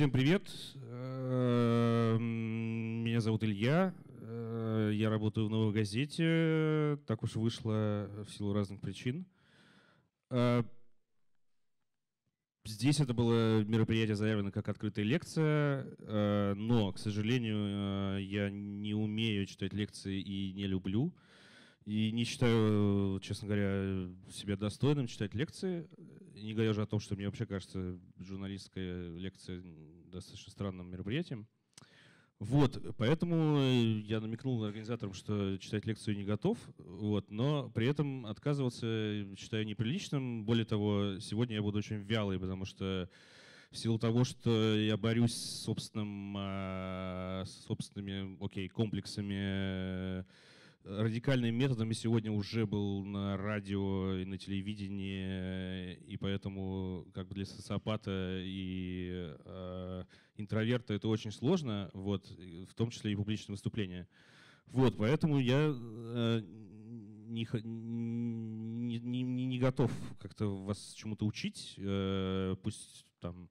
Всем привет. Эм, меня зовут Илья. Э, я работаю в «Новой газете». Так уж вышло в силу разных причин. Э, здесь это было мероприятие заявлено как открытая лекция, э, но, к сожалению, я не умею читать лекции и не люблю. И не считаю, честно говоря, себя достойным читать лекции. Не говоря уже о том, что мне вообще кажется журналистская лекция достаточно странным мероприятием. Вот, поэтому я намекнул организаторам, что читать лекцию не готов, вот, но при этом отказываться считаю неприличным. Более того, сегодня я буду очень вялый, потому что в силу того, что я борюсь с собственным, а, с собственными, окей, комплексами радикальными методами сегодня уже был на радио и на телевидении, и поэтому как бы для социопата и э, интроверта это очень сложно, вот, в том числе и публичные выступления. Вот, поэтому я э, не, не, не, готов как-то вас чему-то учить, э, пусть там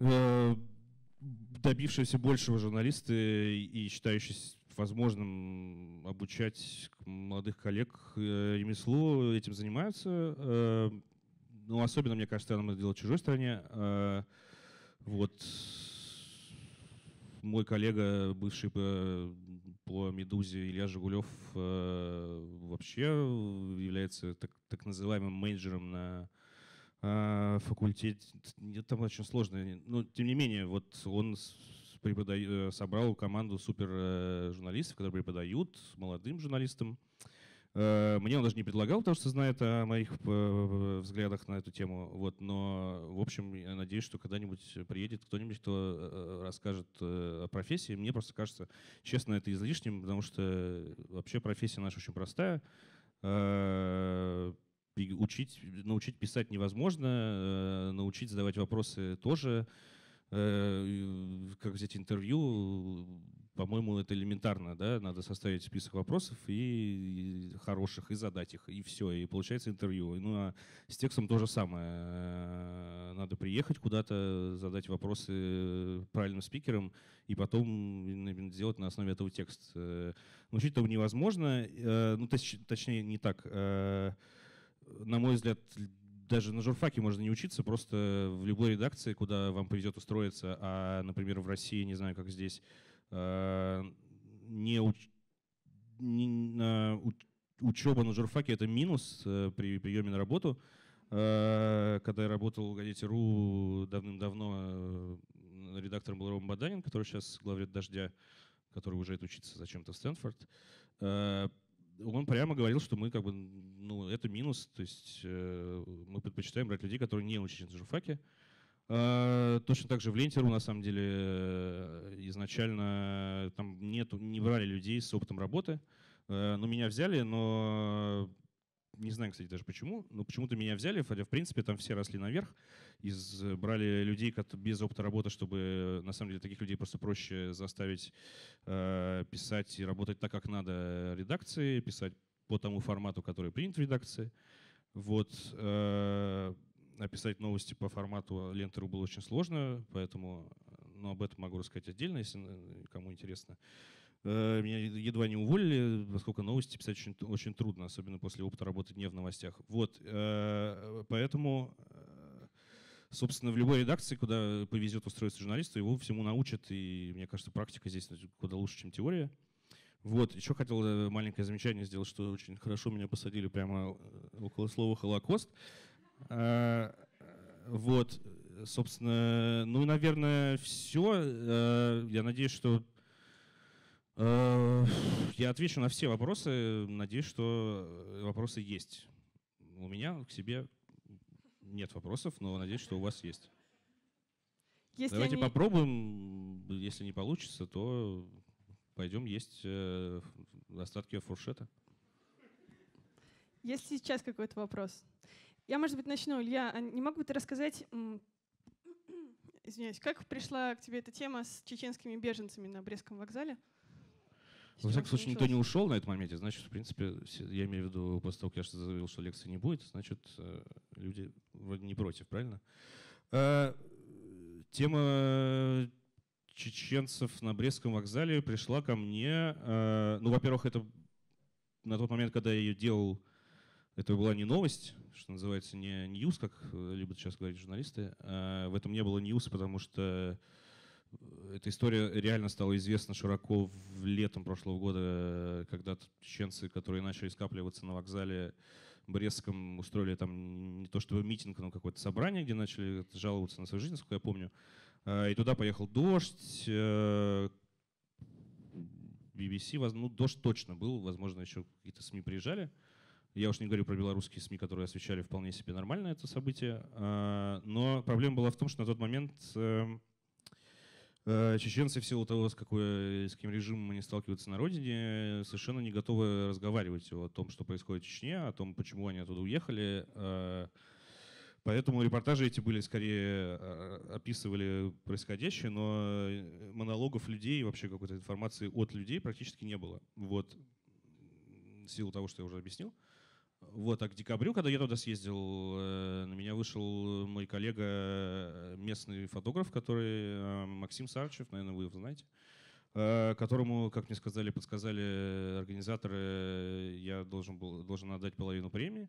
э, добившиеся большего журналисты и считающиеся возможным обучать молодых коллег э, ремеслу, этим занимаются. Э, ну, особенно, мне кажется, нам это делать в чужой стране. Э, вот мой коллега, бывший по, по «Медузе» Илья Жигулев, вообще является так, так называемым менеджером на факультете. Там очень сложно. Но, тем не менее, вот он преподаю, э, собрал команду супер э, журналистов, которые преподают молодым журналистам. Э, мне он даже не предлагал, потому что знает о моих взглядах на эту тему. Вот, но, в общем, я надеюсь, что когда-нибудь приедет кто-нибудь, кто расскажет о профессии. Мне просто кажется, честно, это излишним, потому что вообще профессия наша очень простая. Учить, научить писать невозможно, научить задавать вопросы тоже. Э, как взять интервью, по-моему, это элементарно, да, надо составить список вопросов и, хороших, и задать их, и все, и получается интервью. Ну а с текстом то же самое. Э, надо приехать куда-то, задать вопросы правильным спикерам, и потом сделать на основе этого текст. Э, научить этого невозможно, ну, точнее, не так. На мой взгляд, даже на журфаке можно не учиться, просто в любой редакции, куда вам повезет устроиться, а, например, в России, не знаю, как здесь, э, не, уч... не учеба на журфаке — это минус э, при приеме на работу. Э, когда я работал в газете «Ру» давным-давно, редактором был Рома Баданин, который сейчас главред «Дождя», который уезжает учиться зачем-то в Стэнфорд он прямо говорил, что мы как бы, ну, это минус, то есть э, мы предпочитаем брать людей, которые не учатся на журфаке. Э, точно так же в Лентеру, на самом деле, э, изначально там нету, не брали людей с опытом работы, э, но меня взяли, но не знаю, кстати, даже почему, но почему-то меня взяли, хотя, в принципе, там все росли наверх, из, брали людей без опыта работы, чтобы, на самом деле, таких людей просто проще заставить э, писать и работать так, как надо редакции, писать по тому формату, который принят в редакции. Вот. Э, описать новости по формату лентеру было очень сложно, поэтому ну, об этом могу рассказать отдельно, если кому интересно. Э, меня едва не уволили, поскольку новости писать очень, очень трудно, особенно после опыта работы не в новостях. Вот, э, поэтому, э, собственно, в любой редакции, куда повезет устроиться журналисту, его всему научат, и мне кажется, практика здесь куда лучше, чем теория. Вот, еще хотел маленькое замечание сделать, что очень хорошо меня посадили прямо около слова «Холокост». Вот, собственно, ну, наверное, все. Я надеюсь, что я отвечу на все вопросы. Надеюсь, что э, вопросы есть. У меня к себе нет вопросов, но надеюсь, что у вас есть. Если Давайте они... попробуем. Если не получится, то пойдем есть э, остатки фуршета. Есть сейчас какой-то вопрос? Я, может быть, начну. Илья, а не мог бы ты рассказать, извиняюсь, как пришла к тебе эта тема с чеченскими беженцами на Брестском вокзале? Во всяком случае, никто не ушел на этом моменте, значит, в принципе, я имею в виду, после того, как я заявил, что лекции не будет, значит, э, люди вроде не против, правильно? Э, тема чеченцев на Брестском вокзале пришла ко мне. Э, ну, во-первых, это на тот момент, когда я ее делал, это была не новость, что называется, не news, как любят сейчас говорить журналисты. В этом не было news, потому что эта история реально стала известна широко в летом прошлого года, когда чеченцы, которые начали скапливаться на вокзале Брестском, устроили там не то чтобы митинг, но какое-то собрание, где начали жаловаться на свою жизнь, насколько я помню. А, и туда поехал дождь, э, BBC, ну, дождь точно был, возможно, еще какие-то СМИ приезжали. Я уж не говорю про белорусские СМИ, которые освещали вполне себе нормально это событие. А, но проблема была в том, что на тот момент эм, э, чеченцы в силу того, с, какой, с каким режимом они сталкиваются на родине, совершенно не готовы разговаривать о том, что происходит в Чечне, о том, почему они оттуда уехали. Поэтому репортажи эти были скорее описывали происходящее, но монологов людей, вообще какой-то информации от людей практически не было. Вот в силу того, что я уже объяснил. Вот, а к декабрю, когда я туда съездил, э, на меня вышел мой коллега, э, местный фотограф, который э, Максим Сарчев, наверное, вы его знаете, которому, как мне сказали, подсказали организаторы, я должен был должен отдать половину премии.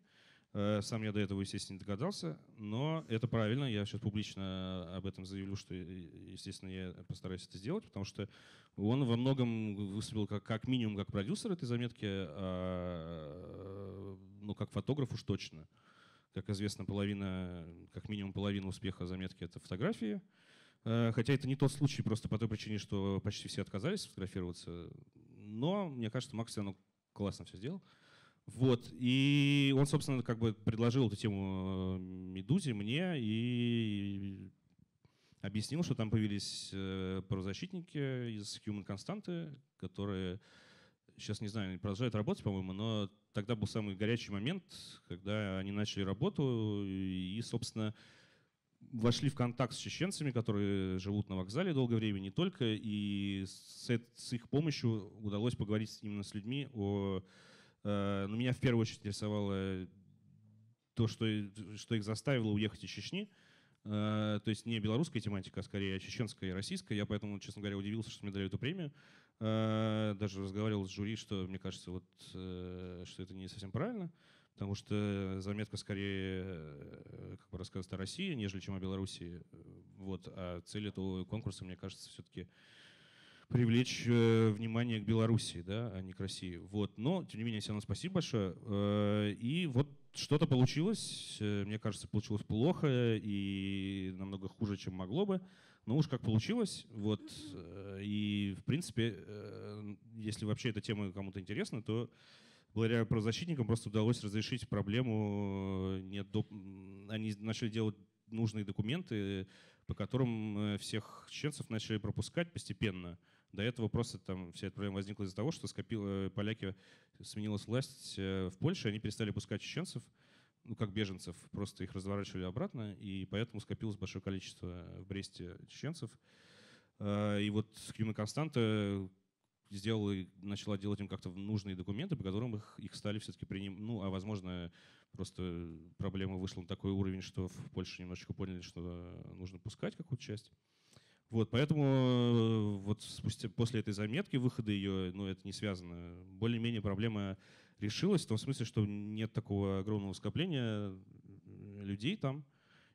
Сам я до этого, естественно, не догадался, но это правильно. Я сейчас публично об этом заявлю, что, естественно, я постараюсь это сделать, потому что он во многом выступил как, как минимум как продюсер этой заметки, а ну, как фотограф уж точно. Как известно, половина, как минимум половина успеха заметки — это фотографии. Э, хотя это не тот случай просто по той причине, что почти все отказались фотографироваться. Но, мне кажется, Макс все равно классно все сделал. Вот. И он, собственно, как бы предложил эту тему э, Медузе, мне, и объяснил, что там появились э, правозащитники из Human Constante, которые сейчас, не знаю, продолжают работать, по-моему, но тогда был самый горячий момент, когда они начали работу и, собственно, вошли в контакт с чеченцами, которые живут на вокзале долгое время, не только, и с их помощью удалось поговорить именно с людьми о... Э, ну, меня в первую очередь интересовало то, что, что их заставило уехать из Чечни, э, то есть не белорусская тематика, а скорее чеченская и российская. Я поэтому, честно говоря, удивился, что мне дали эту премию. Э, даже разговаривал с жюри, что мне кажется, вот, э, что это не совсем правильно, потому что заметка скорее э, как бы рассказывает о России, нежели чем о Беларуси. Вот. А цель этого конкурса, мне кажется, все-таки привлечь внимание к Беларуси, да, а не к России. Вот. Но, тем не менее, все равно спасибо большое. И вот что-то получилось. Мне кажется, получилось плохо и намного хуже, чем могло бы. Ну уж как получилось, вот, э, и в принципе, э, если вообще эта тема кому-то интересна, то благодаря правозащитникам просто удалось разрешить проблему. Э, Нет, они начали делать нужные документы, по которым всех чеченцев начали пропускать постепенно. До этого просто там вся эта проблема возникла из-за того, что скопил, поляки сменилась власть в Польше, они перестали пускать чеченцев, ну, как беженцев, просто их разворачивали обратно, и поэтому скопилось большое количество в Бресте чеченцев. И вот Кьюна Константа сделала, начала делать им как-то нужные документы, по которым их, их стали все-таки принимать. Ну, а возможно, просто проблема вышла на такой уровень, что в Польше немножечко поняли, что нужно пускать какую-то часть. Вот, поэтому э, вот спустя, после этой заметки, выхода ее, ну, это не связано. Более-менее проблема решилась в том смысле, что нет такого огромного скопления людей там.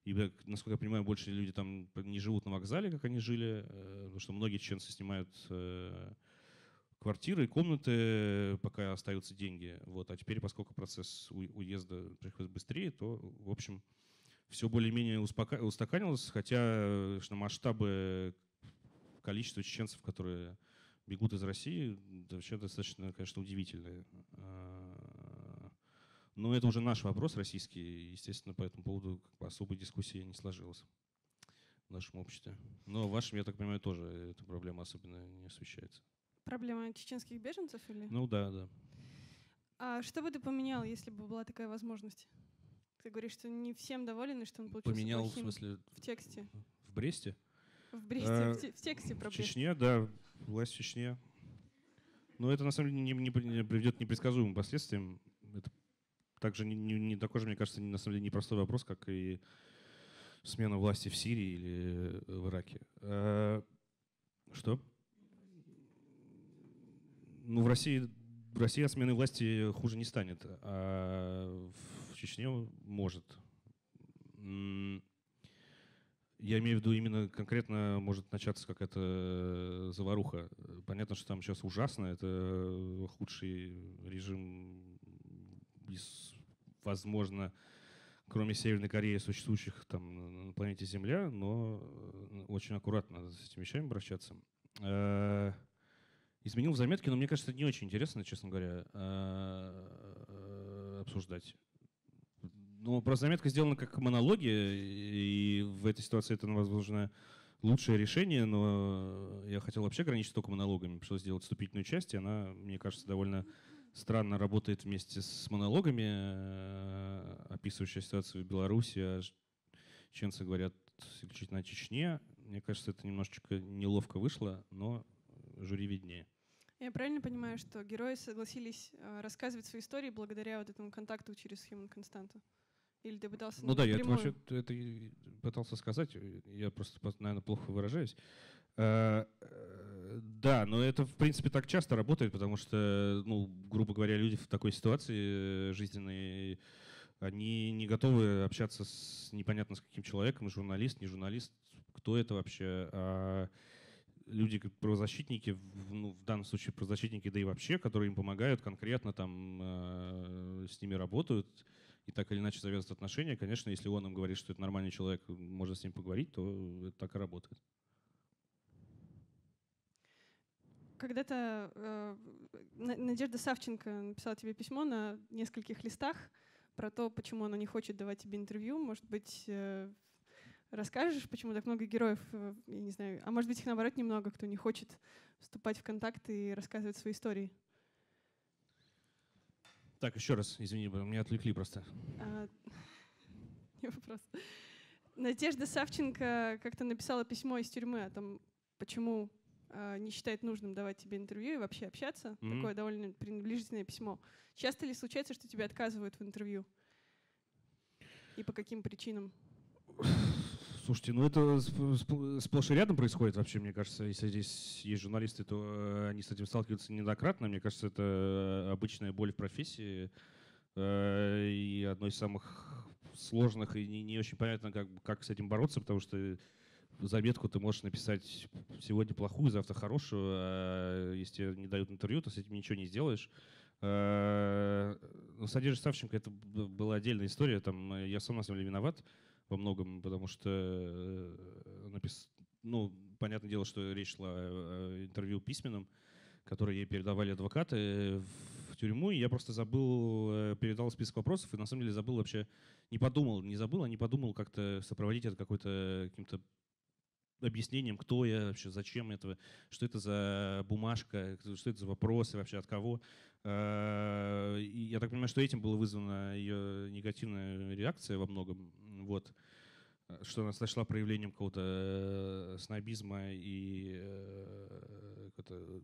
И, насколько я понимаю, больше люди там не живут на вокзале, как они жили, э, потому что многие чеченцы снимают э, квартиры, комнаты, пока остаются деньги. Вот. А теперь, поскольку процесс уезда приходит быстрее, то, в общем, все более-менее устаканилось, хотя что масштабы количества чеченцев, которые бегут из России, вообще достаточно, конечно, удивительные. А, но это уже наш вопрос российский, естественно, по этому поводу особой дискуссии не сложилось в нашем обществе. Но в вашем, я так понимаю, тоже эта проблема особенно не освещается. Проблема чеченских беженцев или? Ну да, да. А что бы ты поменял, если бы была такая возможность? Ты говоришь, что не всем довольны, что он получился Поменял, плохим в смысле? В тексте. В Бресте? В Бресте, а, в, те, в тексте про В Чечне, да, власть в Чечне. Но это на самом деле не, не, не приведет к непредсказуемым последствиям. Это также не, не, не такой же, мне кажется, на самом деле непростой вопрос, как и смена власти в Сирии или в Ираке. А, что? Ну, в России, в России от смены власти хуже не станет, а в Чечне может. Я имею в виду именно конкретно может начаться какая-то заваруха. Понятно, что там сейчас ужасно, это худший режим из, возможно, кроме Северной Кореи, существующих там на планете Земля, но очень аккуратно с этими вещами обращаться. Э, изменил в заметке, но мне кажется, это не очень интересно, честно говоря, э, обсуждать. Ну, просто заметка сделана как монология, и в этой ситуации это, возможно, лучшее решение, но я хотел вообще ограничить только монологами. Пришлось сделать вступительную часть, и она, мне кажется, довольно странно работает вместе с монологами, э, описывающая ситуацию в Беларуси, а чеченцы говорят исключительно о Чечне. Мне кажется, это немножечко неловко вышло, но жюри виднее. Я правильно понимаю, что герои согласились э, рассказывать свои истории благодаря вот этому контакту через Human Константу? Или ты пытался Ну да, я это вообще это пытался сказать, я просто, наверное, плохо выражаюсь. Э, э, да, но это, в принципе, так часто работает, потому что, ну, грубо говоря, люди в такой ситуации жизненной, они не готовы общаться с непонятно с каким человеком, журналист, не журналист, кто это вообще, а люди, правозащитники, ну, в данном случае правозащитники, да и вообще, которые им помогают конкретно, там, э, с ними работают, и так или иначе завязывают отношения, конечно, если он им говорит, что это нормальный человек, можно с ним поговорить, то это так и работает. Когда-то э, Надежда Савченко написала тебе письмо на нескольких листах про то, почему она не хочет давать тебе интервью. Может быть, э, расскажешь, почему так много героев, э, я не знаю, а может быть, их наоборот немного, кто не хочет вступать в контакт и рассказывать свои истории? Так, еще раз, извини, меня отвлекли просто. А, не вопрос. Надежда Савченко как-то написала письмо из тюрьмы о том, почему э, не считает нужным давать тебе интервью и вообще общаться. Mm-hmm. Такое довольно пренебрежительное письмо. Часто ли случается, что тебе отказывают в интервью? И по каким причинам? Слушайте, ну это сплошь и рядом происходит вообще, мне кажется. Если здесь есть журналисты, то э, они с этим сталкиваются неоднократно. Мне кажется, это обычная боль в профессии. Э, и одно из самых сложных и не, очень понятно, как, как с этим бороться, потому что заметку ты можешь написать сегодня плохую, завтра хорошую, а если не дают интервью, то с этим ничего не сделаешь. Э, ну, с Надеждой Савченко это была отдельная история. Там, я сам на самом деле виноват во многом, потому что э, напис... ну, понятное дело, что речь шла о интервью письменном, которое ей передавали адвокаты в тюрьму, и я просто забыл, э, передал список вопросов, и на самом деле забыл вообще, не подумал, не забыл, а не подумал как-то сопроводить это какой-то каким-то объяснением, кто я вообще, зачем это, что это за бумажка, что это за вопросы вообще, от кого. И я так понимаю, что этим была вызвана ее негативная реакция во многом. Вот что она сошла проявлением какого-то э, снобизма и э,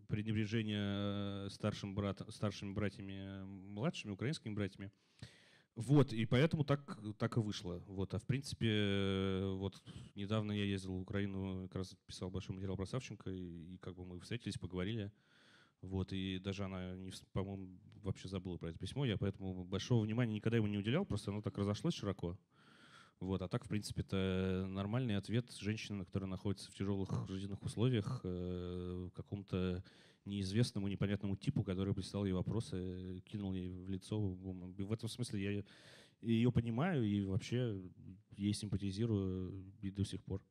пренебрежения старшим брат, старшими братьями, младшими украинскими братьями. Вот, и поэтому так, так и вышло. Вот, а в принципе, вот недавно я ездил в Украину, как раз писал большой материал про Савченко, и, и как бы мы встретились, поговорили. Вот, и даже она, не, по-моему, вообще забыла про это письмо. Я поэтому большого внимания никогда ему не уделял, просто оно так разошлось широко. Вот, а так, в принципе, это нормальный ответ женщины, которая находится в тяжелых жизненных условиях, э, какому-то неизвестному, непонятному типу, который прислал ей вопросы, кинул ей в лицо. В этом смысле я ее понимаю и вообще ей симпатизирую и до сих пор.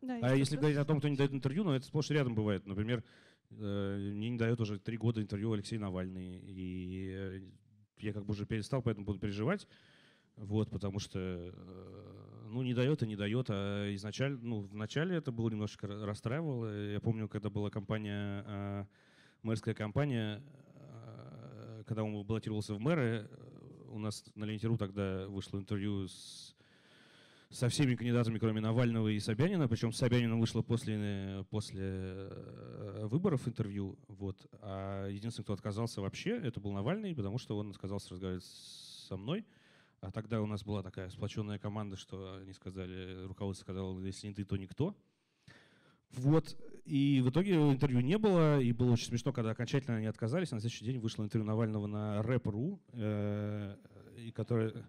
Да, а если говорить о том, кто не дает интервью, ну это сплошь и рядом бывает. Например, э, мне не дает уже три года интервью Алексей Навальный. И э, я как бы уже перестал, поэтому буду переживать. Вот, потому что, э, ну, не дает и не дает. А изначально, ну, вначале это было немножко расстраивало. Я помню, когда была компания, э, мэрская компания, э, когда он баллотировался в мэры, у нас на Ленте.ру тогда вышло интервью с, со всеми кандидатами, кроме Навального и Собянина. Причем с Собянином вышло после, после выборов интервью. Вот. А единственный, кто отказался вообще, это был Навальный, потому что он отказался разговаривать со мной. А тогда у нас была такая сплоченная команда, что они сказали, руководство сказало, если не ты, то никто. Вот. И в итоге интервью не было, и было очень смешно, когда окончательно они отказались. На следующий день вышло интервью Навального на Рэп.ру, э, и которое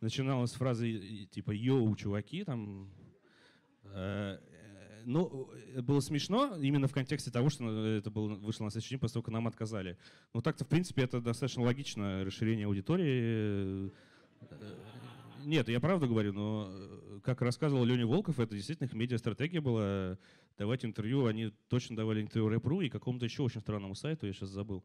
начиналось с фразы типа «Йоу, чуваки», там, э, ну, было смешно именно в контексте того, что это было, вышло на следующий день после того, как нам отказали. Но так-то, в принципе, это достаточно логично расширение аудитории. Нет, я правду говорю, но как рассказывал Леня Волков, это действительно их медиа-стратегия была давать интервью. Они точно давали интервью Рэп.ру и какому-то еще очень странному сайту, я сейчас забыл.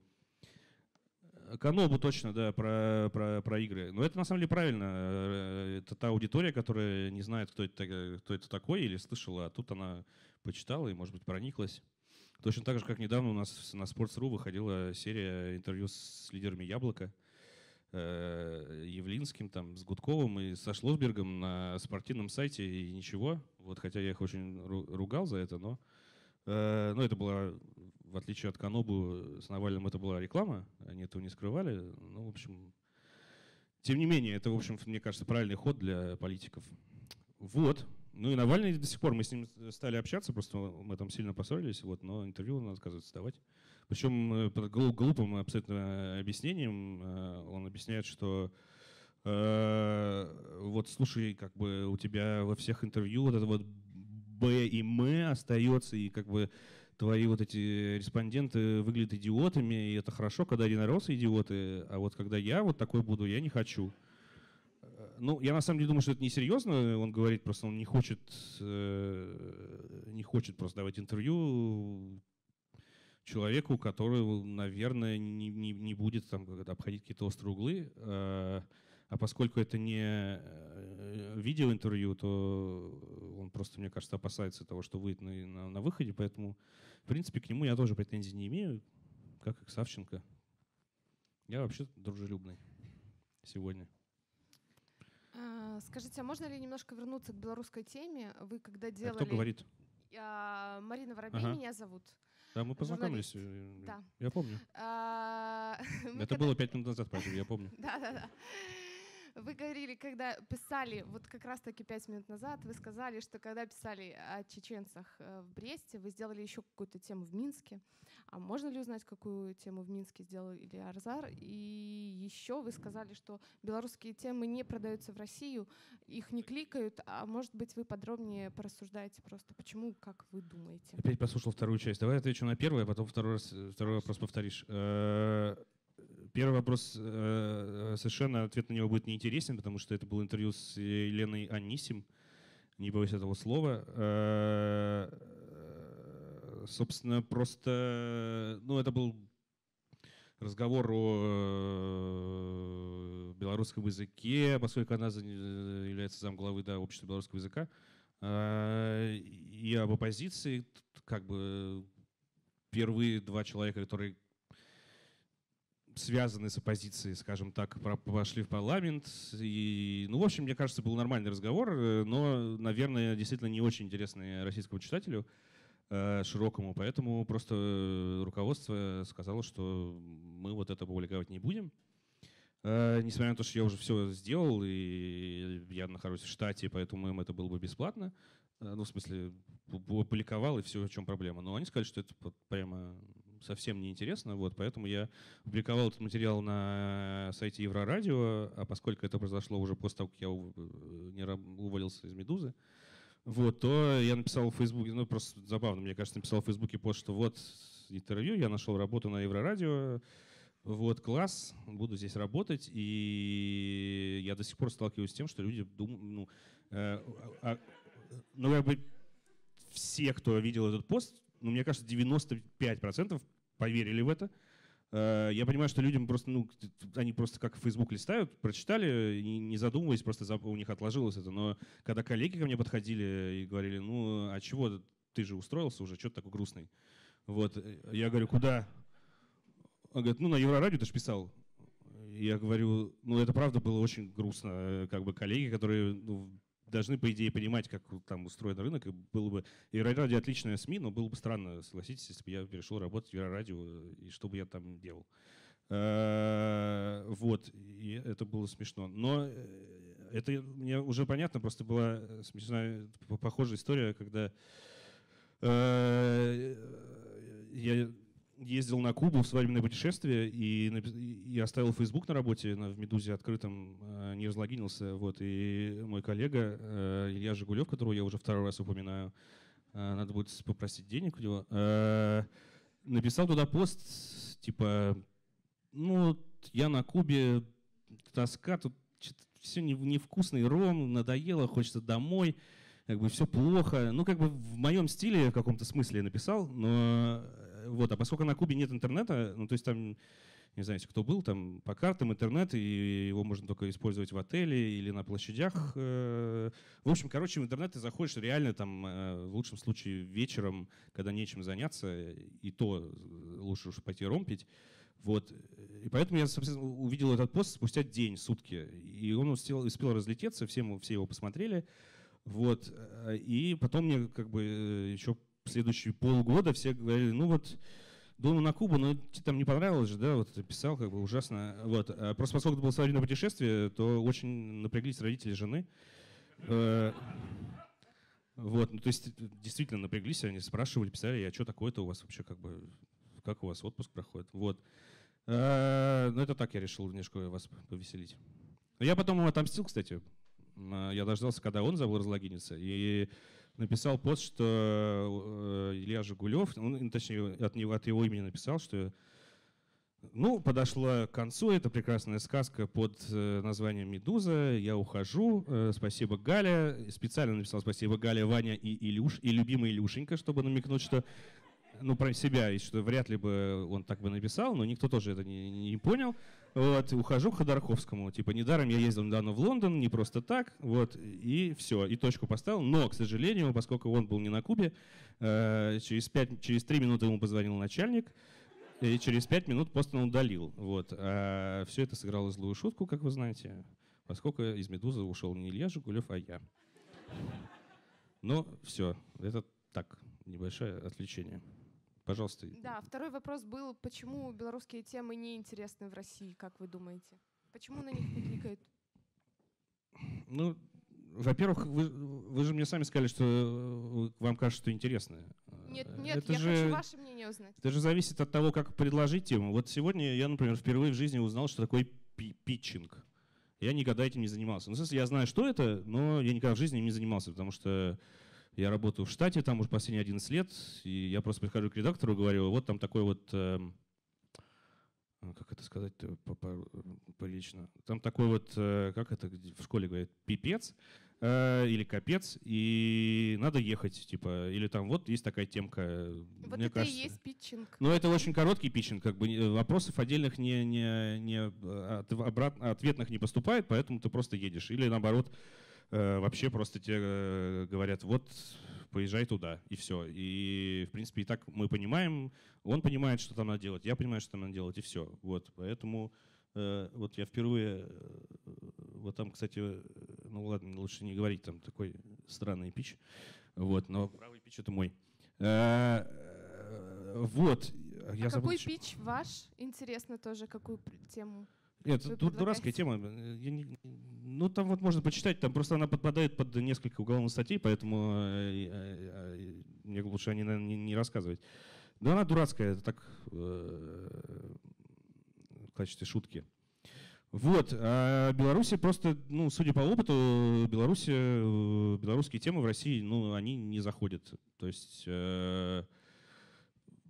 Канобу точно, да, про, про, про игры. Но это на самом деле правильно. Э, это та аудитория, которая не знает, кто это, кто это такой или слышала, а тут она почитала и, может быть, прониклась. Точно так же, как недавно у нас на Sports.ru выходила серия интервью с лидерами «Яблока», э, Явлинским, там, с Гудковым и со Шлосбергом на спортивном сайте, и ничего. Вот, хотя я их очень ругал за это, но, э, но это была в отличие от Канобу, с Навальным это была реклама, они этого не скрывали. Ну, в общем, тем не менее, это, в общем, мне кажется, правильный ход для политиков. Вот. Ну и Навальный до сих пор, мы с ним стали общаться, просто мы там сильно поссорились, вот, но интервью он отказывается давать. Причем э, под глупым абсолютно объяснением э, он объясняет, что э, вот слушай, как бы у тебя во всех интервью вот это вот Б и М остается, и как бы твои вот эти респонденты выглядят идиотами, и это хорошо, когда единороссы идиоты, а вот когда я вот такой буду, я не хочу. Ну, я на самом деле думаю, что это несерьезно. Он говорит, просто он не хочет, э, не хочет просто давать интервью человеку, который, наверное, не, не, не будет там обходить какие-то острые углы. Э, а поскольку это не э, видеоинтервью, то он просто, мне кажется, опасается того, что выйдет на, на, на выходе. Поэтому, в принципе, к нему я тоже претензий не имею, как и к Савченко. Я вообще дружелюбный сегодня. А, скажите, а можно ли немножко вернуться к белорусской теме? Вы когда делали... А кто говорит? А, Марина Воробей ага. меня зовут. Да, мы познакомились. Журналист. Да. Я помню. А, Это было пять минут назад, я помню. Да, да, да. Вы говорили, когда писали, вот как раз-таки пять минут назад, вы сказали, что когда писали о чеченцах э, в Бресте, вы сделали еще какую-то тему в Минске. А можно ли узнать, какую тему в Минске сделал Илья Арзар? И еще вы сказали, что белорусские темы не продаются в Россию, их не кликают. А может быть, вы подробнее порассуждаете просто, почему, как вы думаете? Опять послушал вторую часть. Давай отвечу на первую, а потом второй, раз, второй вопрос повторишь. Э, Первый вопрос, э, совершенно ответ на него будет неинтересен, потому что это было интервью с Еленой Анисим, не боюсь этого слова. Э, собственно, просто, ну, это был разговор о э, белорусском языке, поскольку она является замглавы да, общества белорусского языка, и об оппозиции, как бы впервые два человека, которые связаны с оппозицией, скажем так, пошли в парламент. И, ну, в общем, мне кажется, был нормальный разговор, э, но, наверное, действительно не очень интересный российскому читателю. э, широкому, поэтому просто руководство сказало, что мы вот это публиковать не будем. Э, несмотря на то, что я уже все сделал, и я нахожусь в штате, поэтому им это было бы бесплатно. Ну, в смысле, публиковал, и все, в чем проблема. Но они сказали, что это прямо совсем неинтересно, вот, поэтому я публиковал этот материал на сайте Еврорадио, а поскольку это произошло уже после того, как я уволился из «Медузы», вот, то я написал в Фейсбуке, ну просто забавно, мне кажется, написал в Фейсбуке пост, что вот интервью, я нашел работу на Еврорадио, вот, класс, буду здесь работать, и я до сих пор сталкиваюсь с тем, что люди думают, ну, э, а, ну, как бы все, кто видел этот пост, ну, мне кажется, 95% поверили в это. Э, я понимаю, что людям просто, ну, они просто как Facebook листают, прочитали, не задумываясь, просто у них отложилось это. Но когда коллеги ко мне подходили и говорили, ну, а чего, ты же устроился уже, что ты такой грустный? Вот, э, я говорю, куда? Он говорит, ну, на Еврорадио ты же писал. Я говорю, ну, это правда было очень грустно. Э, как бы коллеги, которые ну, должны, по идее, понимать, как там устроен рынок. И было бы... Еврорадио отличная СМИ, но было бы странно, согласитесь, если бы я перешел работать в Еврорадио, и что бы я там делал. Вот, и это было смешно. Но это мне уже понятно, просто была смешная, похожая история, когда я ездил на Кубу в свадебное путешествие и, и оставил Facebook на работе на, в «Медузе» открытом, э, не разлогинился. Вот, и мой коллега э, Илья Жигулев, которого я уже второй раз упоминаю, э, надо будет попросить денег у него, написал туда пост, типа, ну, я на Кубе, тоска, тут все невкусный ром, надоело, хочется домой, как бы все плохо. Ну, как бы в моем стиле в каком-то смысле написал, но вот, а поскольку на Кубе нет интернета, ну, то есть там, не знаю, кто был, там по картам интернет, и его можно только использовать в отеле или на площадях. Э, в общем, короче, в интернет ты заходишь реально там, э, в лучшем случае, вечером, когда нечем заняться, и то лучше уж пойти ромпить. Вот. И поэтому я, увидел этот пост спустя день, сутки. И он успел, успел разлететься, все, все его посмотрели. Вот. Э, и потом мне как бы еще следующие полгода все говорили, ну вот, думаю на Кубу, но тебе там не понравилось же, да, вот писал, как бы ужасно. Вот. А просто поскольку это было свадебное путешествие, то очень напряглись родители жены. Э, вот, ну то есть действительно напряглись, они спрашивали, писали, а что такое-то у вас вообще, как бы, как у вас отпуск проходит? Вот. Э, ну это так я решил немножко вас повеселить. Я потом ему отомстил, кстати. Э, я дождался, когда он забыл разлогиниться. И написал пост, что э, Илья Жигулев, он, точнее, от, него, от его имени написал, что ну, подошла к концу эта прекрасная сказка под э, названием «Медуза». Я ухожу. Э, спасибо, Галя. Специально написал спасибо Галя, Ваня и Илюш, и любимый Илюшенька, чтобы намекнуть, что ну, про себя, и что вряд ли бы он так бы написал, но никто тоже это не, не понял. Вот, ухожу к Ходорковскому. Типа, недаром я ездил недавно в Лондон, не просто так. Вот, и все, и точку поставил. Но, к сожалению, поскольку он был не на Кубе, э, через, 5, через 3 минуты ему позвонил начальник, и через 5 минут пост он удалил. Вот. А все это сыграло злую шутку, как вы знаете, поскольку из «Медузы» ушел не Илья Жигулев, а я. Но все, это так, небольшое отвлечение. Пожалуйста. Да, второй вопрос был, почему белорусские темы не интересны в России, как вы думаете? Почему на них не кликают? Ну, во-первых, вы, вы же мне сами сказали, что э, вам кажется, что интересно. Нет, нет, это я же, хочу ваше мнение узнать. Это же зависит от того, как предложить тему. Вот сегодня я, например, впервые в жизни узнал, что такое пи питчинг. Я никогда этим не занимался. Ну, в смысле, я знаю, что это, но я никогда в жизни им не занимался, потому что я работаю в штате там уже последние 11 лет, и я просто прихожу к редактору и говорю, вот там такой вот, э, как это сказать прилично, там такой вот, э, как это в школе говорят, пипец э, или капец, и надо ехать, типа, или там вот есть такая темка. Вот мне это кажется, и есть питчинг. Ну, это очень короткий питчинг, как бы вопросов отдельных не, не, не от, обратно, ответных не поступает, поэтому ты просто едешь. Или наоборот, Э, вообще просто тебе э, говорят, вот поезжай туда, и все. И, в принципе, и так мы понимаем, он понимает, что там надо делать, я понимаю, что там надо делать, и все. Вот, поэтому э, вот я впервые, вот там, кстати, ну ладно, лучше не говорить, там такой странный пич, вот, но правый пич это мой. Вот. Я а забыл, какой пич ваш? Интересно тоже, какую тему? Нет, тут дурацкая тема. Я не, ну, там вот можно почитать, там просто она подпадает под несколько уголовных статей, поэтому э, э, э, мне лучше о ней, наверное, не, не рассказывать. Да она дурацкая, это так э, в качестве шутки. Вот, а Беларуси просто, ну, судя по опыту, Беларуси, белорусские темы в России, ну, они не заходят. То есть э,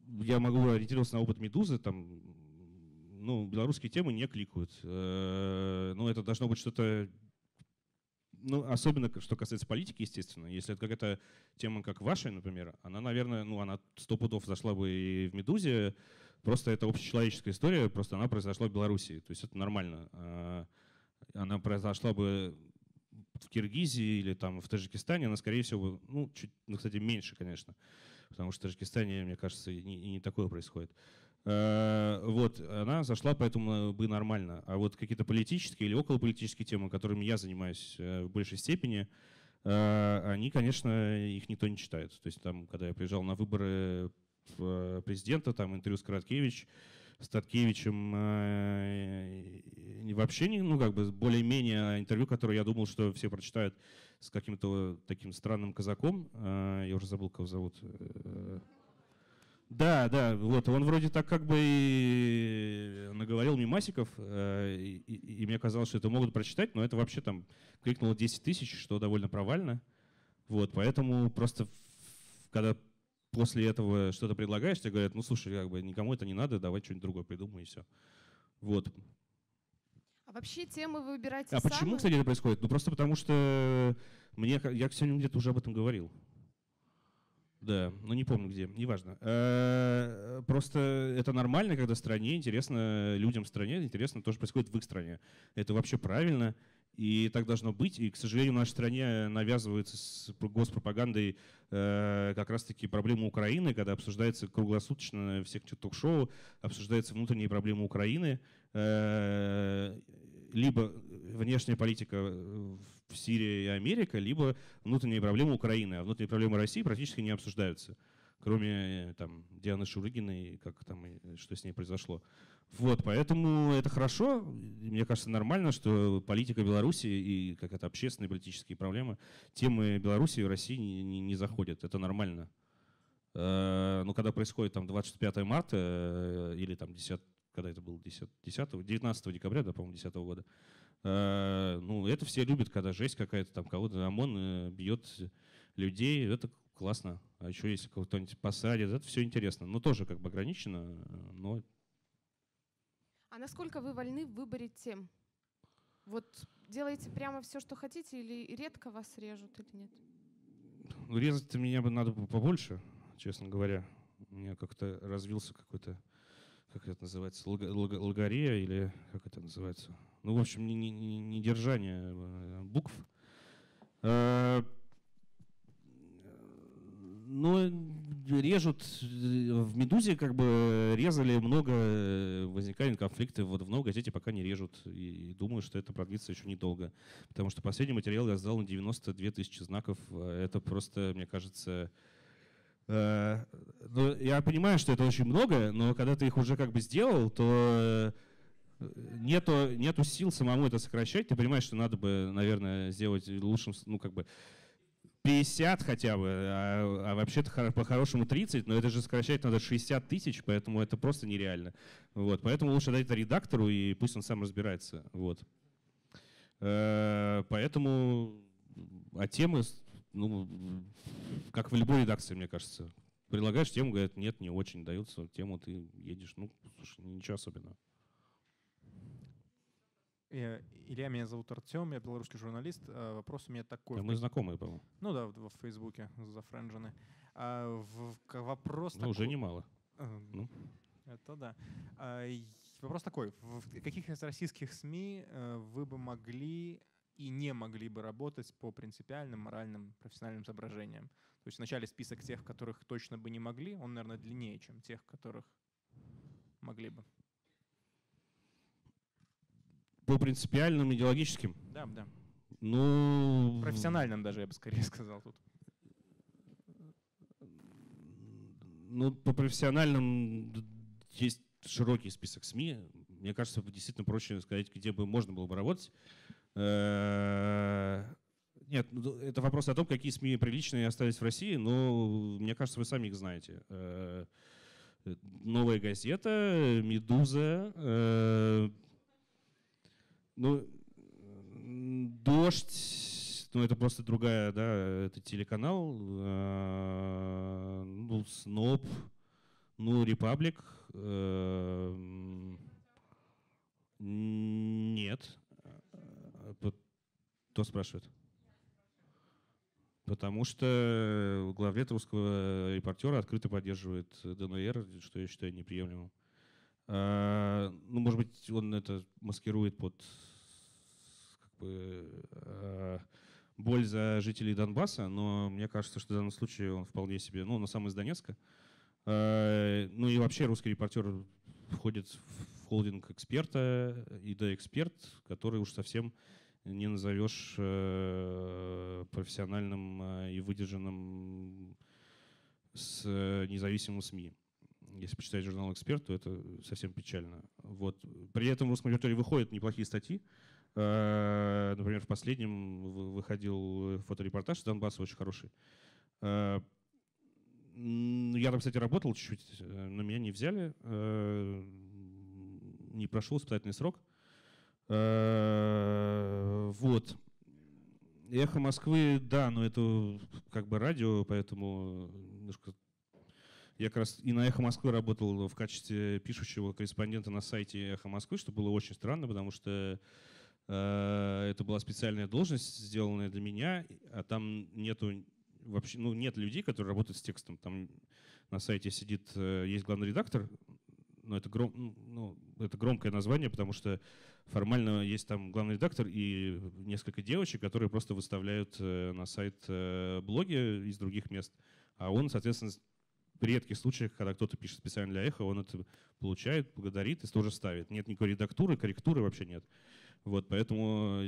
я могу ориентироваться на опыт «Медузы», там ну, белорусские темы не кликают. Э, ну, это должно быть что-то ну, особенно, что касается политики, естественно. Если это какая-то тема, как ваша, например, она, наверное, ну, она сто пудов зашла бы и в «Медузе», просто это общечеловеческая история, просто она произошла в Беларуси, то есть это нормально. А, она произошла бы в Киргизии или там в Таджикистане, она, скорее всего, ну, чуть, ну, кстати, меньше, конечно, потому что в Таджикистане, мне кажется, и не такое происходит. Э, вот, она зашла поэтому бы нормально. А вот какие-то политические или околополитические темы, которыми я занимаюсь э, в большей степени, э, они, конечно, их никто не читает. То есть там, когда я приезжал на выборы президента, там интервью с Короткевич, Статкевичем вообще не, ну, как бы более-менее интервью, которое я думал, что все прочитают с каким-то таким странным казаком. Я уже забыл, кого зовут. Да, да, вот он вроде так как бы и наговорил мимасиков, э, и, и, и мне казалось, что это могут прочитать, но это вообще там кликнуло 10 тысяч, что довольно провально. Вот, поэтому просто когда после этого что-то предлагаешь, тебе говорят, ну слушай, как бы никому это не надо, давай что-нибудь другое придумай и все. Вот. А вообще темы вы выбираете А сами? почему, кстати, это происходит? Ну просто потому что мне, я сегодня где-то уже об этом говорил. Да, но не помню где, неважно. Э, просто это нормально, когда стране интересно, людям в стране интересно то, что происходит в их стране. Это вообще правильно, и так должно быть. И, к сожалению, в нашей стране навязывается с госпропагандой э, как раз-таки проблема Украины, когда обсуждается круглосуточно всех ток-шоу, обсуждаются внутренние проблемы Украины, э, либо внешняя политика в Сирии и Америка, либо внутренние проблемы Украины. А внутренние проблемы России практически не обсуждаются, кроме там, Дианы Шурыгиной, как там, что с ней произошло. Вот, поэтому это хорошо. Мне кажется, нормально, что политика Беларуси и как это общественные политические проблемы, темы Беларуси и России не, не, не заходят. Это нормально. Э, но когда происходит там 25 марта э, или там 10, когда это было, 10, 10 19 декабря, да, по-моему, 10 года, Э, ну, это все любят, когда жесть какая-то, там кого-то ОМОН э, бьет людей, это классно. А еще если кого-нибудь посадят, это все интересно. Ну, тоже как бы ограничено, но... А насколько вы вольны в выборе тем? Вот делаете прямо все, что хотите, или редко вас режут, или нет? Ну, резать-то меня бы надо побольше, честно говоря. У меня как-то развился какой-то, как это называется, логорея или как это называется? Ну, в общем, не, не, не букв. Э, но режут в «Медузе» как бы резали много, возникали конфликты, вот в «Новой газете» пока не режут. И думаю, что это продлится еще недолго. Потому что последний материал я сдал на 92 тысячи знаков. Это просто, мне кажется... Э, ну, я понимаю, что это очень много, но когда ты их уже как бы сделал, то нету, нету сил самому это сокращать. Ты понимаешь, что надо бы, наверное, сделать лучшим, ну, как бы 50 хотя бы, а, а вообще-то по-хорошему 30, но это же сокращать надо 60 тысяч, поэтому это просто нереально. Вот, поэтому лучше дать это редактору, и пусть он сам разбирается. Вот. Э, поэтому, а темы, ну, как в любой редакции, мне кажется, предлагаешь тему, говорят, нет, не очень дается тему, ты едешь, ну, слушай, ничего особенного. Э, Илья, меня зовут Артем, я белорусский журналист. Э, вопрос у меня такой. Да мы знакомые, по-моему. Ну да, в, в Фейсбуке зафренджены. А, в, вопрос ну, такой... уже немало. Э, ну. Это да. А, вопрос такой. В каких из российских СМИ вы бы могли и не могли бы работать по принципиальным, моральным, профессиональным соображениям? То есть вначале список тех, которых точно бы не могли, он, наверное, длиннее, чем тех, которых могли бы. По принципиальным идеологическим? Да, да. Ну... Профессиональным даже, я бы скорее сказал тут. Ну, по профессиональным есть широкий список СМИ. Мне кажется, действительно проще сказать, где бы можно было бы работать. Э, нет, ну, это вопрос о том, какие СМИ приличные остались в России, но мне кажется, вы сами их знаете. Э, Новая газета, Медуза, э, ну, дождь, ну это просто другая, да, это телеканал, э, ну, Сноб, ну, Репаблик, э, нет. Кто спрашивает? Потому что главред русского репортера открыто поддерживает ДНР, что я считаю неприемлемым. А, ну, может быть, он это маскирует под как бы, а, боль за жителей Донбасса, но мне кажется, что в данном случае он вполне себе, ну, на самом из Донецка. А, ну и вообще русский репортер входит в холдинг эксперта, и да эксперт, который уж совсем не назовешь э, профессиональным и выдержанным с независимым СМИ. Если почитать журнал «Эксперт», то это совсем печально. Вот. При этом в русском репортере выходят неплохие статьи. Э, например, в последнем выходил фоторепортаж с Донбасса, очень хороший. Э, я там, кстати, работал чуть-чуть, э, но меня не взяли. Не прошел испытательный срок. Вот. Эхо Москвы, да, но это как бы радио, поэтому немножко я как раз и на «Эхо Москвы» работал в качестве пишущего корреспондента на сайте «Эхо Москвы», что было очень странно, потому что э, это была специальная должность, сделанная для меня, а там нету вообще, ну, нет людей, которые работают с текстом. Там на сайте сидит, э, есть главный редактор, но это, гром, ну, это громкое название, потому что формально есть там главный редактор и несколько девочек, которые просто выставляют э, на сайт э, блоги из других мест. А он, соответственно, редких случаях, когда кто-то пишет специально для эхо, он это получает, благодарит и тоже ставит. Нет никакой редактуры, корректуры вообще нет. Вот, поэтому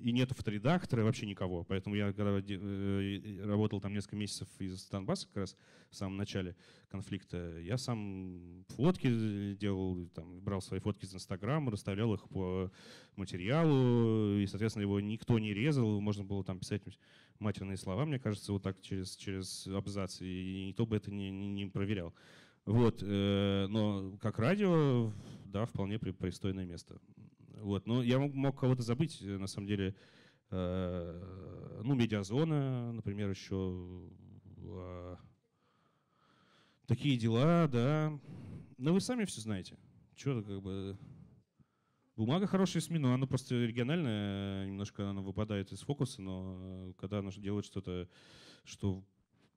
и нету фоторедактора, вообще никого. Поэтому я, когда э, работал там несколько месяцев из Донбасса, как раз в самом начале конфликта, я сам фотки делал, там, брал свои фотки из Инстаграма, расставлял их по материалу, и, соответственно, его никто не резал, можно было там писать матерные слова, мне кажется, вот так через, через абзац, и никто бы это не, не, не проверял. Вот, э, но как радио, да, вполне пристойное место. Вот. Но я мог, кого-то забыть, э, на самом деле. Э, ну, медиазона, например, еще. Э, такие дела, да. Но вы сами все знаете. Что как бы... Бумага хорошая СМИ, но она просто региональная, немножко она выпадает из фокуса, но когда она делает что-то, что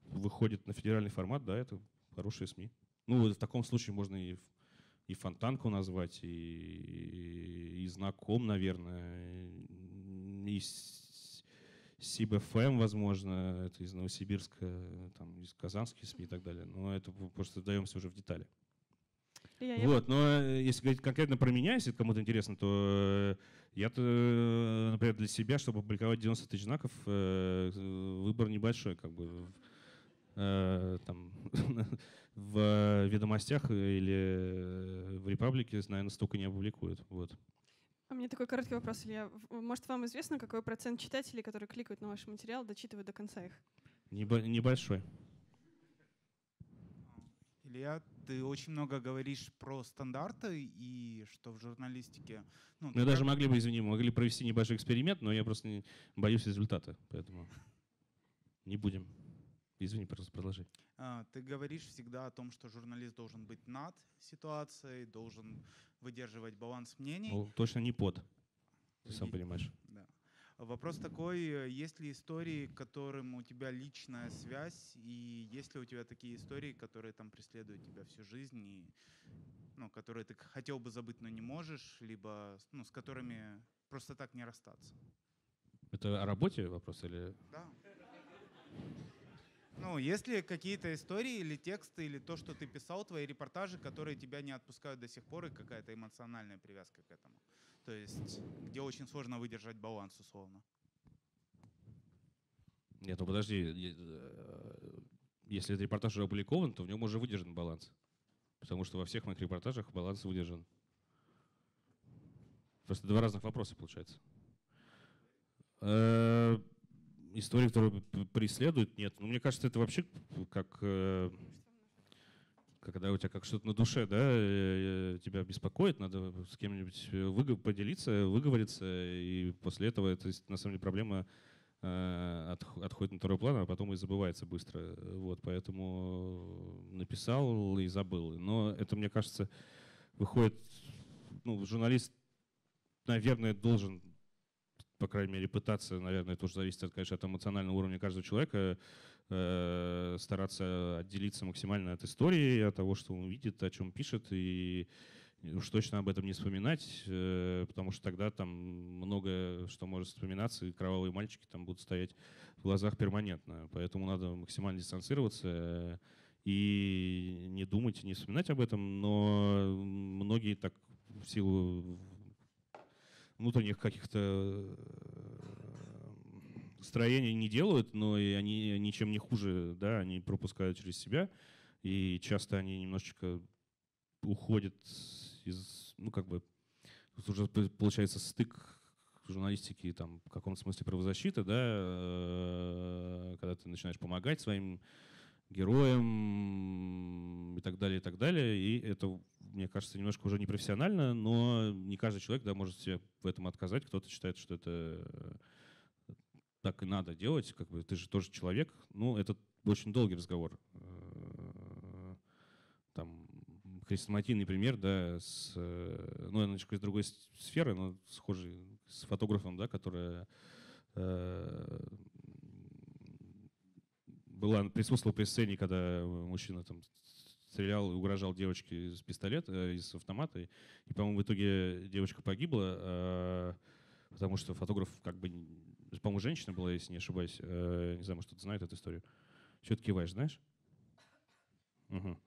выходит на федеральный формат, да, это хорошие СМИ. Ну, в таком случае можно и и Фонтанку назвать, и, и знаком, наверное, и СИБФМ, возможно, это из Новосибирска, там, из казанских СМИ и так далее. Но это просто даемся уже в детали. Я, вот, но э, если говорить конкретно про меня, если кому-то интересно, то э, я-то, э, например, для себя, чтобы публиковать 90 тысяч знаков, выбор небольшой, как бы там в ведомостях или в Репаблике, наверное, столько не опубликуют. Вот. А мне такой короткий вопрос, Илья. Может, вам известно, какой процент читателей, которые кликают на ваш материал, дочитывают до конца их? Небольшой. Илья, ты очень много говоришь про стандарты и что в журналистике... Ну, Мы даже могли бы, извини, могли провести небольшой эксперимент, но я просто не боюсь результата, поэтому не будем. Извини, просто продолжи. А, ты говоришь всегда о том, что журналист должен быть над ситуацией, должен выдерживать баланс мнений. Ну, точно не под. Ты сам понимаешь. Да. Вопрос такой, есть ли истории, к которым у тебя личная связь, и есть ли у тебя такие истории, которые там преследуют тебя всю жизнь, и, ну, которые ты хотел бы забыть, но не можешь, либо ну, с которыми просто так не расстаться? Это о работе вопрос или? Да. Ну, есть ли какие-то истории или тексты, или то, что ты писал, твои репортажи, которые тебя не отпускают до сих пор, и какая-то эмоциональная привязка к этому? То есть, где очень сложно выдержать баланс, условно. Нет, ну подожди, э, если этот репортаж уже опубликован, то в нем уже выдержан баланс. Потому что во всех моих репортажах баланс выдержан. Просто два разных вопроса получается. Э, истории, которые преследуют, нет. Ну, мне кажется, это вообще как э, когда у тебя как что-то на душе, да, э, тебя беспокоит, надо с кем-нибудь выго- поделиться, выговориться, и после этого это на самом деле проблема э, отходит на второй план, а потом и забывается быстро. Вот, поэтому написал и забыл. Но это, мне кажется, выходит, ну, журналист, наверное, должен по крайней мере, пытаться, наверное, это уже зависит, конечно, от эмоционального уровня каждого человека, э, стараться отделиться максимально от истории, от того, что он видит, о чем пишет, и уж точно об этом не вспоминать, э, потому что тогда там много что может вспоминаться, и кровавые мальчики там будут стоять в глазах перманентно. Поэтому надо максимально дистанцироваться и не думать, не вспоминать об этом, но многие так в силу внутренних каких-то э, строений не делают, но и они ничем не хуже, да, они пропускают через себя и часто они немножечко уходят из, ну как бы, уже получается стык журналистики там в каком-то смысле правозащиты, да, э, когда ты начинаешь помогать своим героям и так далее, и так далее. И это, мне кажется, немножко уже непрофессионально, но не каждый человек да, может себе в этом отказать. Кто-то считает, что это так и надо делать, как бы ты же тоже человек. Ну, это очень долгий разговор. Э, там хрестоматийный пример, да, с, э, ну, немножко из другой сферы, но схожий с фотографом, да, которая э, была, присутствовала при сцене, когда мужчина там стрелял и угрожал девочке из пистолета, из автомата, и, по-моему, в итоге девочка погибла, потому что фотограф как бы по-моему, женщина была, если не ошибаюсь. Э, не знаю, может, кто-то знает эту историю. Что ты киваешь, знаешь? Угу.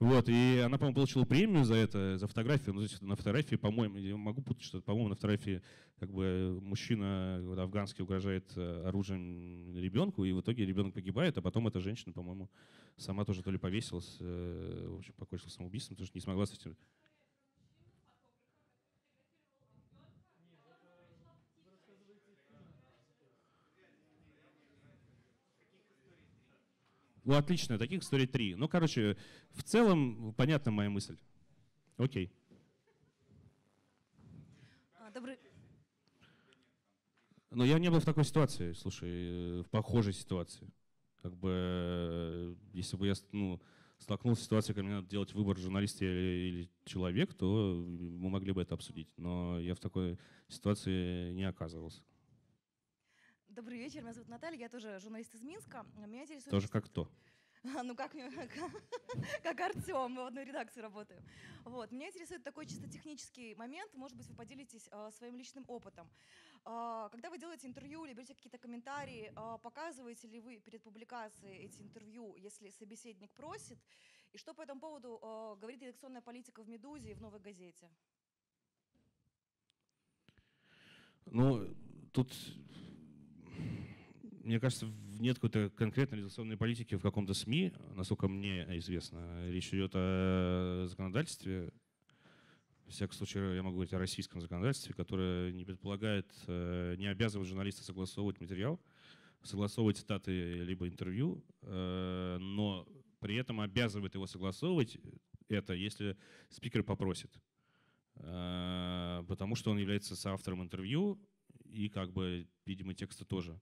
Вот, и она, по-моему, получила премию за это, за фотографию. Ну, здесь на фотографии, по-моему, я могу путать что-то, по-моему, на фотографии как бы мужчина афганский угрожает э, оружием ребенку, и в итоге ребенок погибает, а потом эта женщина, по-моему, сама тоже то ли повесилась, э, в общем, покончила самоубийством, потому что не смогла с этим Ну, отлично, таких историй три. Ну, короче, в целом, понятна моя мысль. Окей. А, добрый... Но я не был в такой ситуации, слушай, э, в похожей ситуации. Как бы, э, если бы я ну, столкнулся с ситуацией, когда мне надо делать выбор, журналист или, или человек, то мы могли бы это обсудить. Но я в такой ситуации не оказывался. Добрый вечер, меня зовут Наталья, я тоже журналист из Минска. Меня интересует... Тоже как кто? Ну как, как Артем, мы в одной редакции работаем. Вот. Меня интересует такой чисто технический момент, может быть, вы поделитесь э, своим личным опытом. Э, когда вы делаете интервью или берете какие-то комментарии, э, показываете ли вы перед публикацией эти интервью, если собеседник просит, и что по этому поводу э, говорит редакционная политика в «Медузе» и в «Новой газете»? Ну, тут мне кажется, нет какой-то конкретной редакционной политики в каком-то СМИ, насколько мне известно. Речь идет о законодательстве. В всяком случае, я могу говорить о российском законодательстве, которое не предполагает, э, не обязывает журналиста согласовывать материал, согласовывать цитаты либо интервью, э, но при этом обязывает его согласовывать это, если спикер попросит. Э, потому что он является соавтором интервью и, как бы, видимо, текста тоже.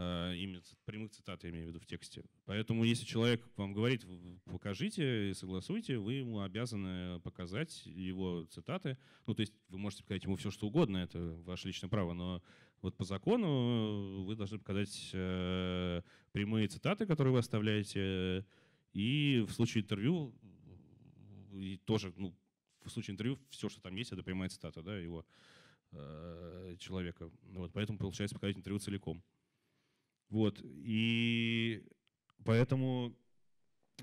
Э, именно прямых цитат я имею в виду в тексте. Поэтому если человек вам говорит, покажите, согласуйте, вы ему обязаны показать его цитаты. Ну, то есть вы можете показать ему все, что угодно, это ваше личное право, но вот по закону вы должны показать э, прямые цитаты, которые вы оставляете, и в случае интервью и тоже, ну, в случае интервью все, что там есть, это прямая цитата, да, его э, человека. Вот, поэтому получается показать интервью целиком. Вот. И поэтому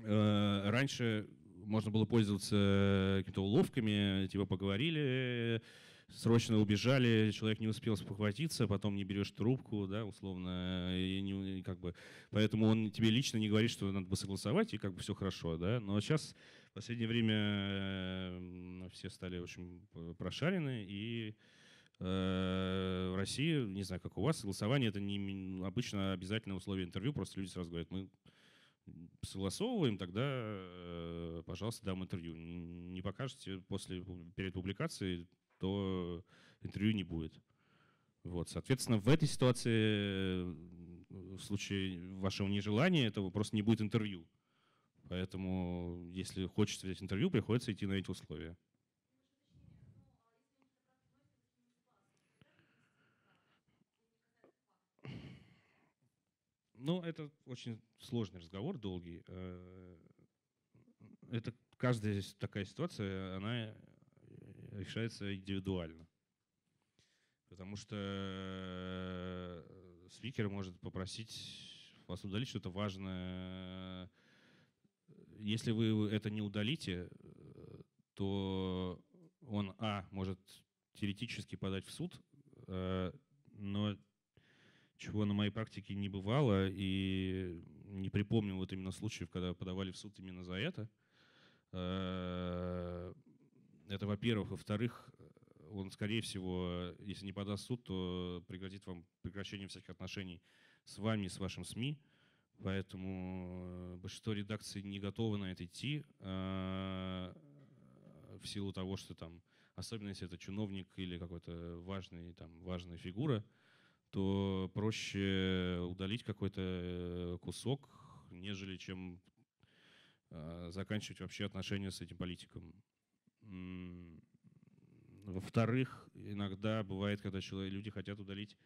э, раньше можно было пользоваться какими-то уловками, типа поговорили, срочно убежали, человек не успел спохватиться, потом не берешь трубку, да, условно, и не, как бы, поэтому он тебе лично не говорит, что надо бы согласовать, и как бы все хорошо, да, но сейчас в последнее время э, все стали очень прошарены, и в России, не знаю, как у вас, согласование это не обычно обязательное условие интервью, просто люди сразу говорят, мы согласовываем, тогда, э, пожалуйста, дам интервью. Не покажете после, перед публикацией, то интервью не будет. Вот, соответственно, в этой ситуации, в случае вашего нежелания, это просто не будет интервью. Поэтому, если хочется взять интервью, приходится идти на эти условия. Ну, это очень сложный разговор, долгий. Э, это каждая такая ситуация, она э, решается индивидуально. Потому что э, спикер может попросить вас удалить что-то важное. Если вы это не удалите, то он, а, может теоретически подать в суд, но чего на моей практике не бывало, и не припомню вот именно случаев, когда подавали в суд именно за это. Э, это, во-первых. Во-вторых, он, скорее всего, если не подаст суд, то пригрозит вам прекращение всяких отношений с вами, с вашим СМИ. Поэтому э, большинство редакций не готовы на это идти э, в силу того, что там, особенно если это чиновник или какой-то важный, там, важная фигура, то проще удалить какой-то э, кусок, нежели чем заканчивать вообще отношения с этим политиком. Во-вторых, иногда бывает, когда человек, люди хотят удалить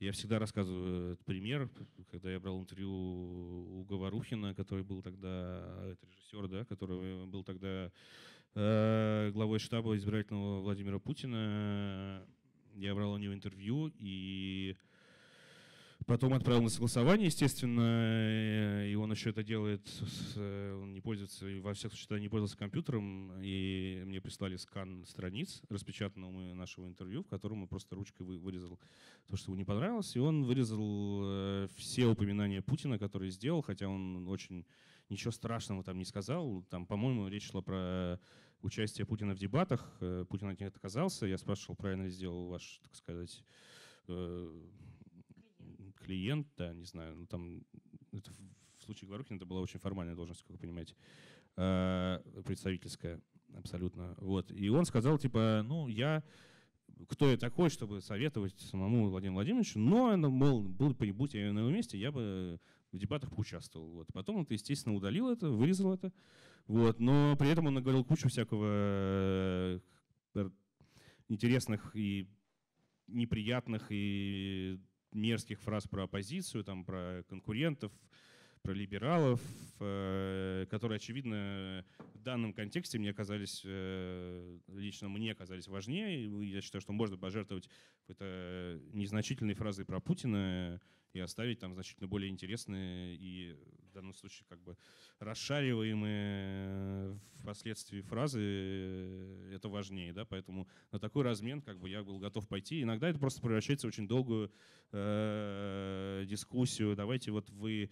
я всегда рассказываю этот пример, когда я брал интервью у Говорухина, который был тогда, это режиссер, да, который был тогда э, главой штаба избирательного Владимира Путина. Я брал у него интервью, и Потом отправил на согласование, естественно, и он еще это делает, он не пользуется, во всех случаях не пользовался компьютером, и мне прислали скан страниц распечатанного нашего интервью, в котором он просто ручкой вырезал то, что ему не понравилось, и он вырезал э, все упоминания Путина, которые сделал, хотя он очень ничего страшного там не сказал. Там, по-моему, речь шла про участие Путина в дебатах. Путин от них отказался. Я спрашивал, правильно ли сделал ваш, так сказать, клиент, да, не знаю, ну там это в случае Говорухина это была очень формальная должность, как вы понимаете, а, представительская абсолютно. Вот. И он сказал, типа, ну, я кто я такой, чтобы советовать самому Владимиру Владимировичу, но, ну, мол, был бы, будь я на его месте, я бы в дебатах поучаствовал. Вот. Потом он, естественно, удалил это, вырезал это. Вот. Но при этом он наговорил кучу всякого э, интересных и неприятных и мерзких фраз про оппозицию, там, про конкурентов, про либералов, э, которые, очевидно, в данном контексте мне оказались, э, лично мне оказались важнее. Я считаю, что можно пожертвовать какой-то незначительной фразой про Путина и оставить там значительно более интересные и в данном случае как бы расшариваемые впоследствии фразы, э, это важнее, да, поэтому на такой размен как бы я был готов пойти. Иногда это просто превращается в очень долгую э, дискуссию. Давайте вот вы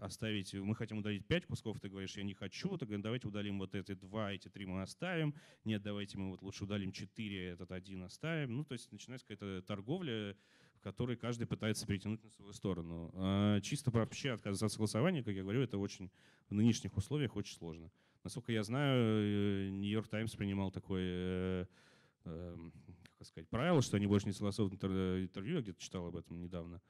оставить, мы хотим удалить 5 кусков, ты говоришь, я не хочу, ты говоришь, давайте удалим вот эти два, эти три мы оставим, нет, давайте мы вот лучше удалим 4, этот один оставим. Ну, то есть начинается какая-то торговля, в которой каждый пытается перетянуть на свою сторону. А чисто вообще отказаться от согласования, как я говорю, это очень в нынешних условиях очень сложно. Насколько я знаю, Нью-Йорк Таймс принимал такое э, э, как сказать, правило, что они больше не согласовывают интервью, я где-то читал об этом недавно.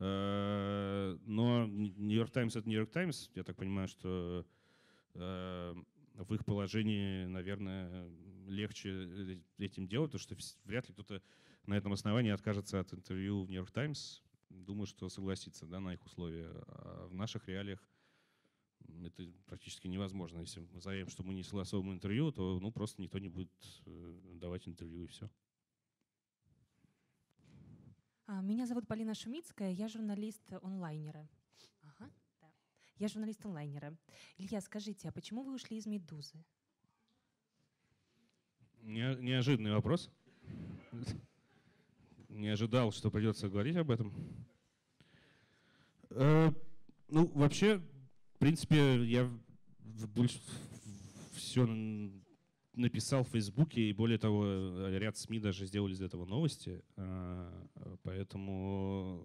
Э, но Нью-Йорк Таймс — это Нью-Йорк Таймс. Я так понимаю, что э, в их положении, наверное, легче э, этим делать, потому что вряд ли кто-то на этом основании откажется от интервью в Нью-Йорк Таймс. Думаю, что согласится да, на их условия. А в наших реалиях это практически невозможно. Если мы заявим, что мы не согласовываем интервью, то ну, просто никто не будет давать интервью и все. А, меня зовут Полина Шумицкая, я журналист онлайнера. Ага, да. Я журналист онлайнера. Илья, скажите, а почему вы ушли из «Медузы»? Не, неожиданный вопрос. Не ожидал, что придется говорить об этом. Э, ну, вообще, в принципе, я больше все написал в Фейсбуке, и более того, э, ряд СМИ даже сделали из этого новости. А, поэтому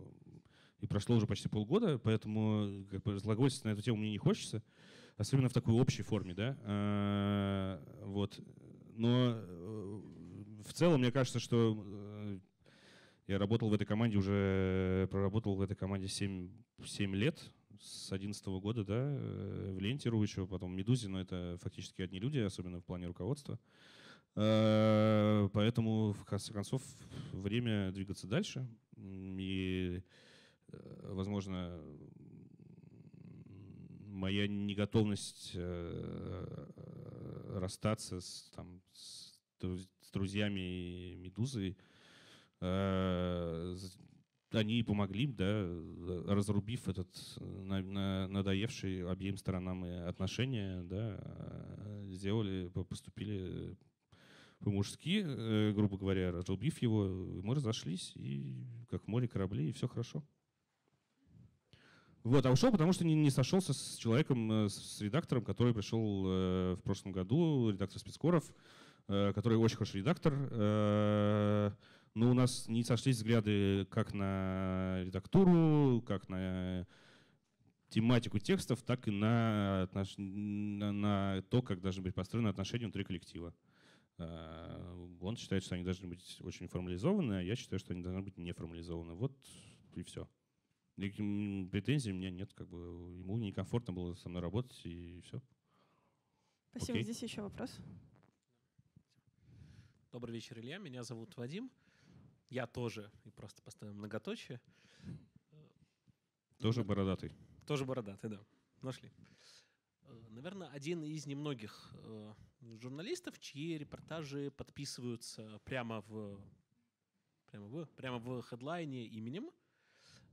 и прошло уже почти полгода, поэтому как бы разглагольствовать на эту тему мне не хочется, особенно в такой общей форме, да. А, вот. Но э, в целом мне кажется, что э, я работал в этой команде уже, проработал в этой команде 7, 7 лет, с 2011 года, да, э, в Ленте Рувичева, потом в Медузе, но это фактически одни люди, особенно в плане руководства. Э, поэтому, в конце концов, время двигаться дальше. И, э, возможно, моя неготовность расстаться с, там, с, друзьями Медузы они помогли, да, разрубив этот на, на, надоевший обеим сторонам отношения, да, сделали, поступили по-мужски, э, грубо говоря, разрубив его, мы разошлись, и как море корабли, и все хорошо. Вот, а ушел, потому что не, не сошелся с человеком, э, с редактором, который пришел э, в прошлом году, редактор спецкоров, э, который очень хороший редактор. Э, но у нас не сошлись взгляды как на редактуру, как на тематику текстов, так и на, отнош... на, на то, как должны быть построены отношения внутри коллектива. Э, он считает, что они должны быть очень формализованы, а я считаю, что они должны быть не формализованы. Вот и все. Никаким претензий у меня нет, как бы ему некомфортно было со мной работать, и все. Спасибо. Окей. Здесь еще вопрос. Добрый вечер, Илья. Меня зовут Вадим. Я тоже, и просто поставим многоточие. Тоже бородатый. Тоже бородатый, да. Нашли. Э, наверное, один из немногих э, журналистов, чьи репортажи подписываются прямо в прямо в, прямо в хедлайне именем.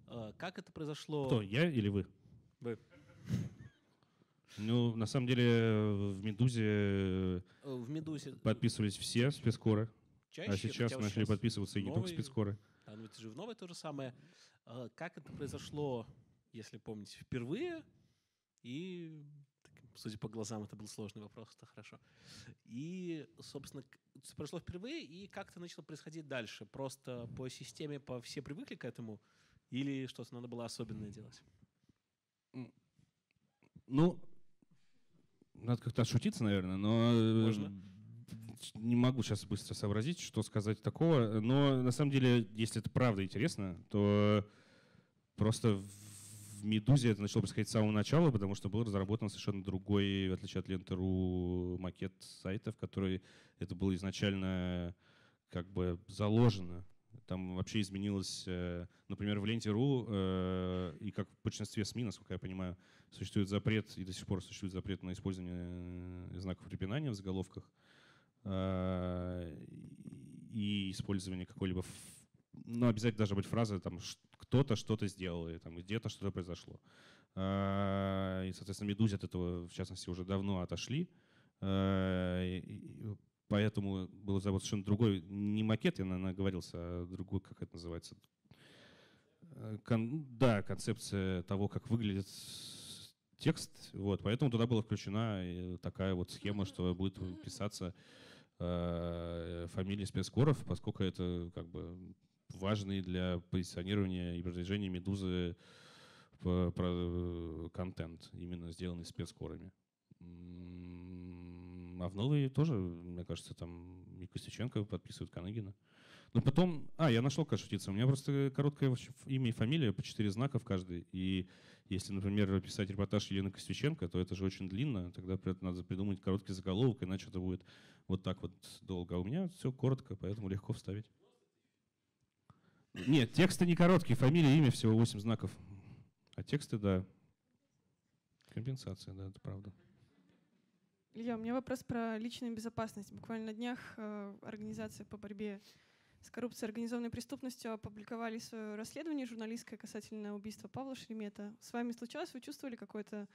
Э, как это произошло? Кто, я или вы? Вы. Ну, на самом деле, в «Медузе», в «Медузе» подписывались все спецкоры. Чаще, а сейчас начали сейчас подписываться и не только спецкоры. Да, ну это же в новой то же самое. Э, как это произошло, если помните, впервые? И, судя по глазам, это был сложный вопрос, это хорошо. И, собственно, прошло впервые, и как это начало происходить дальше? Просто по системе, по все привыкли к этому – или что-то надо было особенное делать? Ну, надо как-то отшутиться, наверное, но э, Можно? Не могу сейчас быстро сообразить, что сказать такого. Но на самом деле, если это правда интересно, то просто в «Медузе» это начало происходить с самого начала, потому что был разработан совершенно другой, в отличие от ленты.ру, макет сайта, в который это было изначально как бы заложено там вообще изменилось, э, например, в ленте.ру э, и как в большинстве СМИ, насколько я понимаю, существует запрет, и до сих пор существует запрет на использование э, знаков препинания в заголовках и использование какой-либо, ну, обязательно должна быть фраза, там, кто-то что-то сделал, или там где-то что-то произошло. И, соответственно, «Медузе» от этого, в частности, уже давно отошли. Поэтому был разработан совершенно другой, не макет, я, наверное, оговорился, а другой, как это называется. Э, кон, да, концепция того, как выглядит текст. Вот, поэтому туда была включена э, такая вот схема, что будет писаться э, фамилии спецкоров, поскольку это как бы важный для позиционирования и продвижения «Медузы» э, контент, именно сделанный спецкорами. А в новые тоже, мне кажется, там и Костюченко подписывают Каныгина. Но потом... А, я нашел, как шутиться. У меня просто короткое имя и фамилия, по четыре знака в каждой. И если, например, писать репортаж Елены Костюченко, то это же очень длинно. Тогда надо придумать короткий заголовок, иначе это будет вот так вот долго. А у меня все коротко, поэтому легко вставить. Нет, тексты не короткие. Фамилия, имя всего 8 знаков. А тексты, да. Компенсация, да, это правда. Илья, у меня вопрос про личную безопасность. Буквально на днях э, организация по борьбе с коррупцией и организованной преступностью опубликовали свое расследование журналистское касательно убийства Павла Шеремета. С вами случалось, вы чувствовали какой-то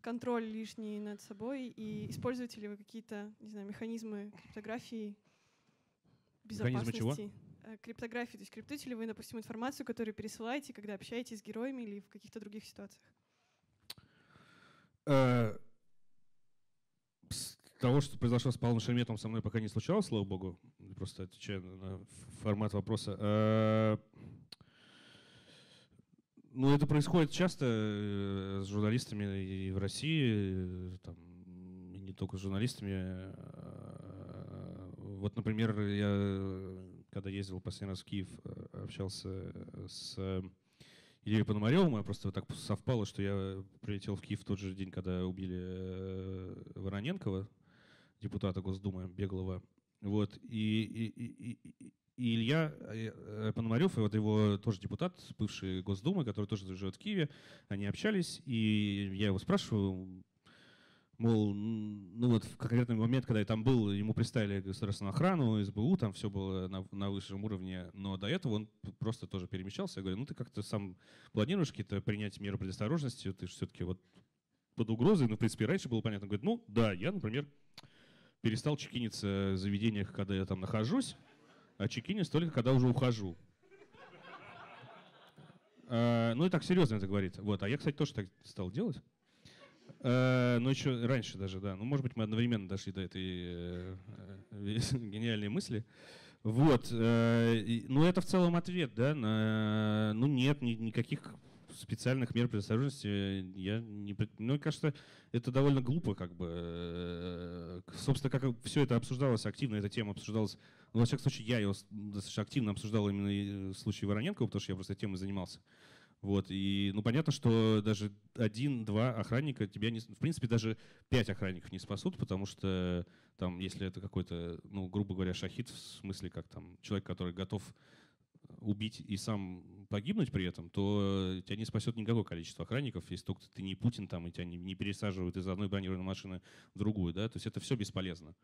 контроль лишний над собой и используете ли вы какие-то, не знаю, механизмы криптографии безопасности? Механизмы чего? Э, криптографии. То есть криптуете ли вы, допустим, информацию, которую пересылаете, когда общаетесь с героями или в каких-то других ситуациях? Э, того, что произошло с Павлом Шереметом, со мной пока не случалось, слава богу. Просто отвечаю на формат вопроса. Э, ну, это происходит часто э, с журналистами и в России, там, и не только с журналистами. Э, вот, например, я, когда ездил последний раз в Киев, общался с Ильей Пономаревым, а просто так совпало, что я прилетел в Киев в тот же день, когда убили Вороненкова, депутата Госдумы Беглова. Вот. И, и, и, и Илья э, Пономарев, и вот его тоже депутат, бывший Госдумы, который тоже живет в Киеве, они общались, и я его спрашиваю, мол, ну вот в конкретный момент, когда я там был, ему представили государственную охрану, СБУ, там все было на, на высшем уровне, но до этого он просто тоже перемещался. Я говорю, ну ты как-то сам планируешь какие-то принять меры предосторожности, ты же все-таки вот под угрозой, ну, в принципе, раньше было понятно. Говорит, ну, да, я, например, перестал чекиниться в заведениях, когда я там нахожусь, а чекинюсь только, когда уже ухожу. А, ну и так серьезно это говорит. Вот. А я, кстати, тоже так стал делать. А, но еще раньше даже, да. Ну, может быть, мы одновременно дошли до этой э, гениальной мысли. Вот. Э, ну, это в целом ответ, да. На, ну, нет ни, никаких специальных мер предосторожности я не... Ну, мне кажется, это довольно глупо, как бы. Э, собственно, как все это обсуждалось активно, эта тема обсуждалась. Ну, во всяком случае, я ее достаточно активно обсуждал именно в случае Вороненко, потому что я просто темой занимался. Вот, и, ну, понятно, что даже один-два охранника тебя не... В принципе, даже пять охранников не спасут, потому что там, если это какой-то, ну, грубо говоря, шахид, в смысле, как там, человек, который готов убить и сам погибнуть при этом, то тебя не спасет никакое количество охранников, если только ты не Путин там, и тебя не, не пересаживают из одной бронированной машины в другую, да, то есть это все бесполезно.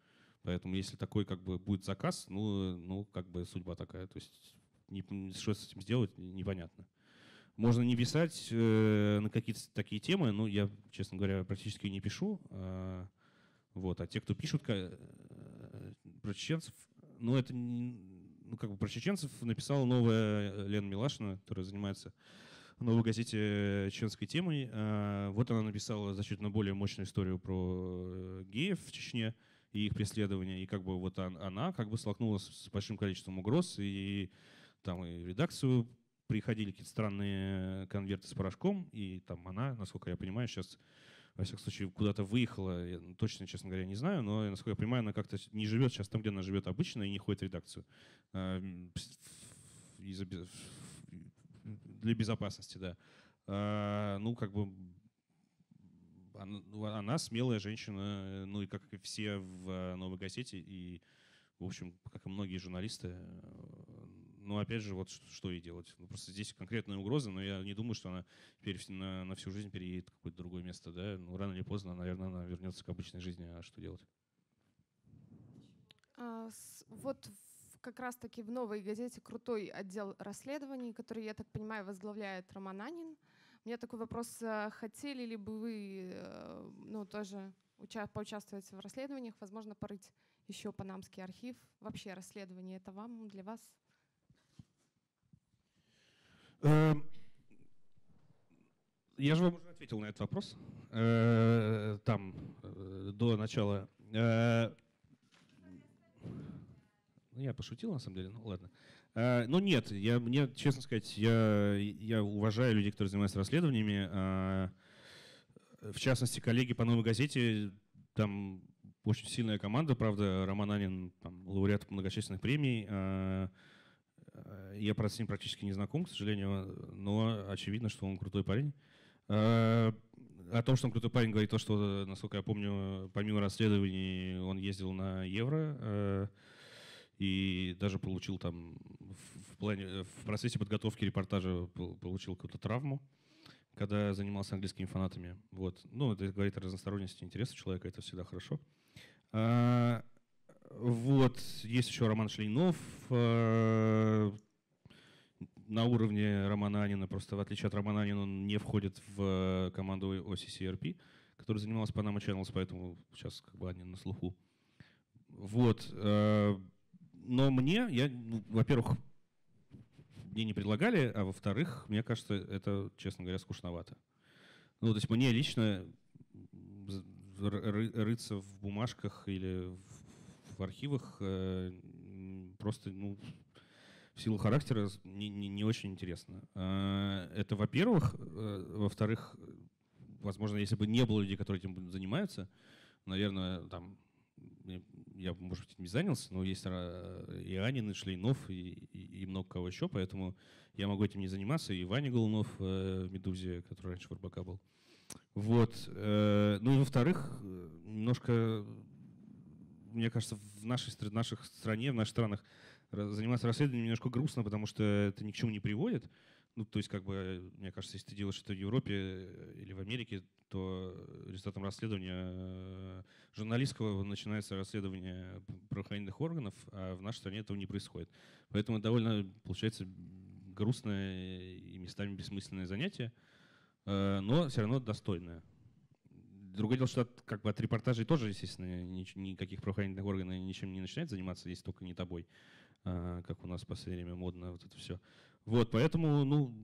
Поэтому если такой как бы будет заказ, ну, ну как бы судьба такая, то есть не, что с этим сделать, непонятно. Можно не писать э, на какие-то такие темы, ну, я, честно говоря, практически не пишу. Э, вот, а те, кто пишут э, про чеченцев, ну, это ну, как бы про чеченцев написала новая э, Лена Милашина, которая занимается новой газете чеченской темой. Э, вот она написала значительно более мощную историю про э, геев в Чечне и их преследования. И как бы вот она как бы столкнулась с большим количеством угроз, и там и в редакцию приходили какие-то странные конверты с порошком, и там она, насколько я понимаю, сейчас во всяком случае, куда-то выехала, я точно, честно говоря, не знаю, но, насколько я понимаю, она как-то не живет сейчас там, где она живет обычно, и не ходит в редакцию. А, для безопасности, да. А, ну, как бы она, она смелая женщина, ну и как все в «Новой газете», и, в общем, как и многие журналисты, но опять же, вот что, что ей делать? Ну, просто здесь конкретная угроза, но я не думаю, что она теперь на, на всю жизнь переедет в какое-то другое место. Да? Ну, рано или поздно, наверное, она вернется к обычной жизни. А что делать? А, с, вот как раз-таки в новой газете крутой отдел расследований, который, я так понимаю, возглавляет Роман Анин. У меня такой вопрос. А хотели ли бы вы э, ну, тоже уча- поучаствовать в расследованиях, возможно, порыть еще панамский архив? Вообще расследование — это вам, для вас я же вам уже ответил на этот вопрос э, там, э, до начала. Э, ну, я пошутил, на самом деле, ну ладно. Ну нет, я, мне, честно сказать, я, я уважаю людей, которые занимаются расследованиями. В частности, коллеги по «Новой газете», там очень сильная команда, правда, Роман Анин, там, лауреат многочисленных премий, я, правда, с ним практически не знаком, к сожалению, но очевидно, что он крутой парень. Э, о том, что он крутой парень, говорит то, что, насколько я помню, помимо расследований он ездил на Евро э, и даже получил там в, плане, в процессе подготовки репортажа получил какую-то травму, когда занимался английскими фанатами. Вот. Ну, это говорит о разносторонности интереса человека, это всегда хорошо. Вот, есть еще Роман Шлейнов э, на уровне Романа Анина, просто в отличие от Романа Анина он не входит в команду OCCRP, который занимался Panama Channels, поэтому сейчас как бы они на слуху. Вот. Э, но мне, я, ну, во-первых, мне не предлагали, а во-вторых, мне кажется, это, честно говоря, скучновато. Ну, то есть мне лично рыться в бумажках или в архивах э, просто ну, в силу характера не, не, не очень интересно. Э, это, во-первых. Э, во-вторых, возможно, если бы не было людей, которые этим занимаются, наверное, там я, может быть, не занялся, но есть и Анин, и Шлейнов, и, и, и много кого еще, поэтому я могу этим не заниматься. И Ваня Голунов в «Медузе», который раньше в РБК был. Вот. Ну и во-вторых, немножко мне кажется, в нашей, в наших стране, в наших странах заниматься расследованием немножко грустно, потому что это ни к чему не приводит. Ну, то есть, как бы, мне кажется, если ты делаешь это в Европе э, или в Америке, то результатом расследования э, журналистского начинается расследование правоохранительных органов, а в нашей стране этого не происходит. Поэтому довольно, получается, грустное и местами бессмысленное занятие, э, но все равно достойное. Другое дело, что от, как бы от репортажей тоже, естественно, ни, никаких правоохранительных органов ничем не начинает заниматься, если только не тобой, а, как у нас в последнее время модно вот это все. Вот, поэтому, ну,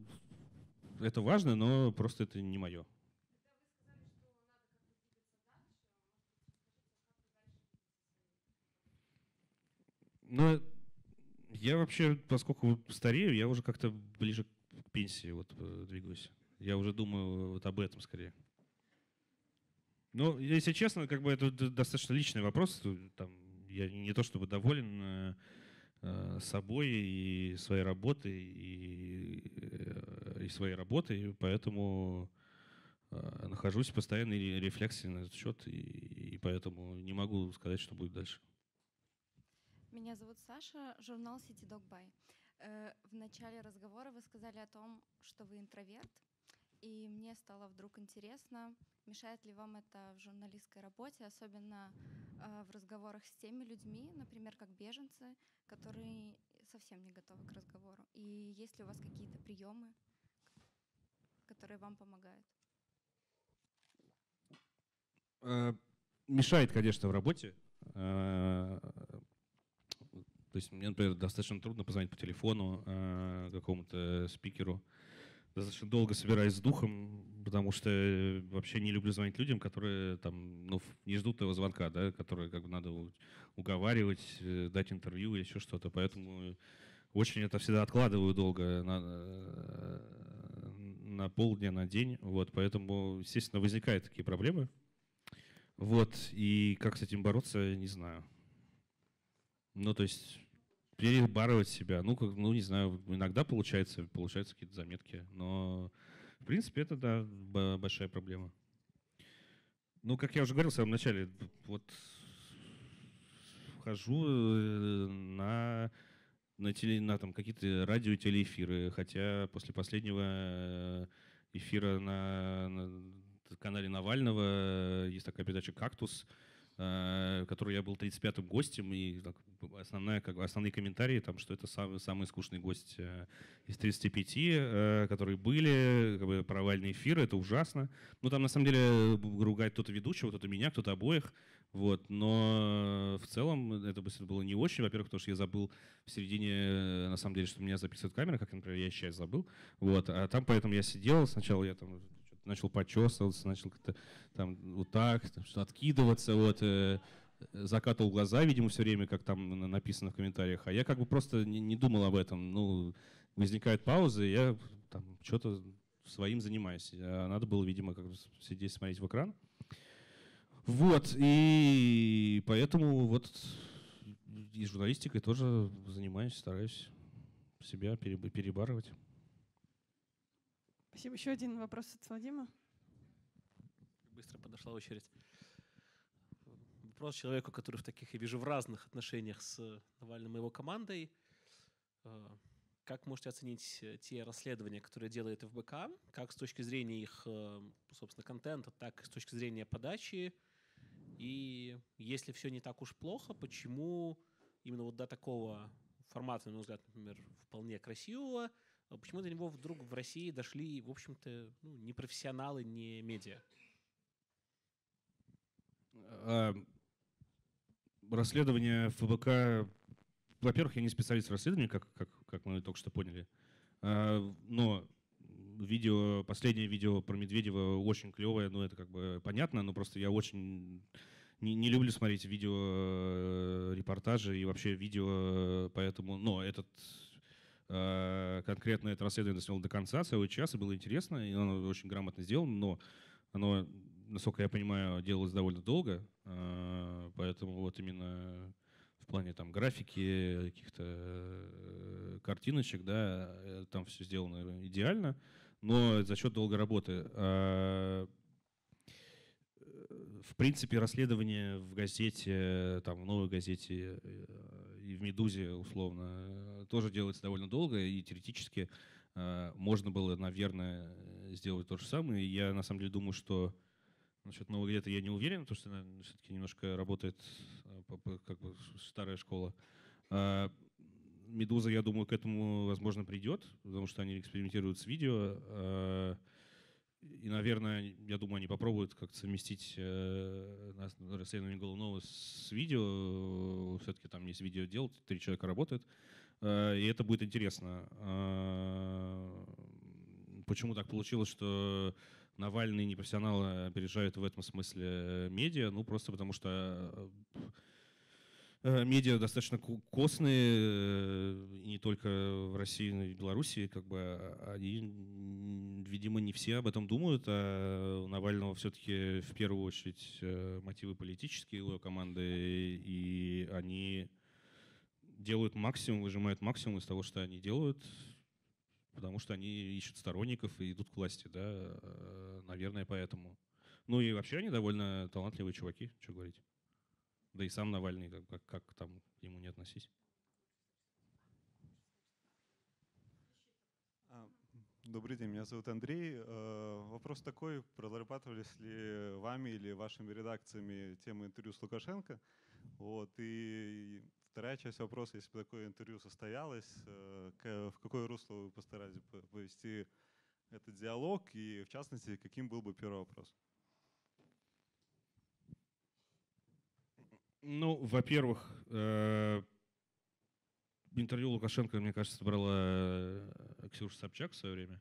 это важно, но просто это не мое. Ну, я вообще, поскольку старею, я уже как-то ближе к пенсии вот э, двигаюсь. Я уже думаю вот об этом скорее. Ну, если честно, как бы это достаточно личный вопрос. Там, я не то чтобы доволен э, э собой и своей работой, и, э, и своей работой, поэтому э, нахожусь в постоянной рефлексии на этот счет, и, и поэтому не могу сказать, что будет дальше. Меня зовут Саша, журнал City Dog By. Э, в начале разговора вы сказали о том, что вы интроверт, и мне стало вдруг интересно, мешает ли вам это в журналистской работе, особенно э, в разговорах с теми людьми, например, как беженцы, которые совсем не готовы к разговору. И есть ли у вас какие-то приемы, которые вам помогают? Э, мешает, конечно, в работе. То есть мне, например, достаточно трудно позвонить по телефону э, какому-то спикеру. Достаточно долго собираюсь с духом, потому что вообще не люблю звонить людям, которые там, ну, не ждут этого звонка, да, которые как бы надо уговаривать, э, дать интервью или еще что-то. Поэтому очень это всегда откладываю долго на, э, на полдня, на день. Вот, поэтому, естественно, возникают такие проблемы. Вот, и как с этим бороться, не знаю. Ну, то есть перебарывать себя. Ну, как, ну, не знаю, иногда получается, получаются какие-то заметки, но, в принципе, это, да, большая проблема. Ну, как я уже говорил в самом начале, вот хожу э, на, на, теле, на там, какие-то радио и телеэфиры, хотя после последнего э, эфира на, на канале Навального есть такая передача «Кактус», Э, которой я был 35-м гостем, и так, основная, как, основные комментарии, там, что это самый, самый скучный гость э, из 35, э, которые были, как бы, провальный эфир, это ужасно. Ну, там, на самом деле, ругает кто-то ведущего, кто-то меня, кто-то обоих, вот, но в целом это было не очень, во-первых, потому что я забыл в середине, на самом деле, что меня записывает камера, как, например, я сейчас забыл, вот, а там поэтому я сидел, сначала я там начал почесываться, начал как-то там вот так, что откидываться, вот, э, закатывал глаза, видимо, все время, как там написано в комментариях, а я как бы просто не, не думал об этом. Ну, возникает пауза, и я там что-то своим занимаюсь. А надо было, видимо, как сидеть, смотреть в экран. Вот, и поэтому вот и журналистикой тоже занимаюсь, стараюсь себя перебарывать. Спасибо. Еще один вопрос от Вадима. Быстро подошла очередь. Вопрос человеку, который в таких, я вижу, в разных отношениях с Навальным и его командой. Э, как можете оценить э, те расследования, которые делает ФБК, как с точки зрения их, э, собственно, контента, так и с точки зрения подачи? И если все не так уж плохо, почему именно вот до такого формата, на мой взгляд, например, вполне красивого, почему до него вдруг в России дошли, в общем-то, ну, не профессионалы, не медиа? А, расследование ФБК... Во-первых, я не специалист в расследовании, как, как, как мы только что поняли. А, но видео, последнее видео про Медведева очень клевое, ну это как бы понятно, но просто я очень не, не люблю смотреть видео э, репортажи и вообще видео, поэтому, но этот Э, конкретно это расследование снял до конца, целый час, и было интересно, и оно очень грамотно сделано, но оно, насколько я понимаю, делалось довольно долго, э, поэтому вот именно в плане там графики, каких-то э, картиночек, да, там все сделано идеально, но за счет долгой работы. А, в принципе, расследование в газете, там, в новой газете и в «Медузе», условно, тоже делается довольно долго, и теоретически э, можно было, наверное, сделать то же самое. Я, на самом деле, думаю, что насчет новой газеты я не уверен, потому что она все-таки немножко работает э, как бы старая школа. А «Медуза», я думаю, к этому, возможно, придет, потому что они экспериментируют с видео. А и, наверное, я думаю, они попробуют как-то совместить э, расследование головного с видео. Все-таки там есть видео делать, три человека работают. Э, и это будет интересно. Э, почему так получилось, что Навальный не профессионалы опережают в этом смысле медиа? Ну, просто потому что Э, медиа достаточно костные, не только в России, но и в Беларуси, как бы а, они, видимо, не все об этом думают, а у Навального все-таки в первую очередь мотивы политические у его команды, и они делают максимум, выжимают максимум из того, что они делают, потому что они ищут сторонников и идут к власти, да, наверное, поэтому. Ну и вообще они довольно талантливые чуваки, что говорить. Да и сам Навальный, как, как, как там к нему не относись. А, добрый день, меня зовут Андрей. Э, вопрос такой, прорабатывались ли вами или вашими редакциями тему интервью с Лукашенко? Вот, и вторая часть вопроса, если бы такое интервью состоялось, э, в какое русло вы постарались повести этот диалог, и в частности, каким был бы первый вопрос? Ну, во-первых, э, интервью Лукашенко, мне кажется, брала э, Ксюша Собчак в свое время.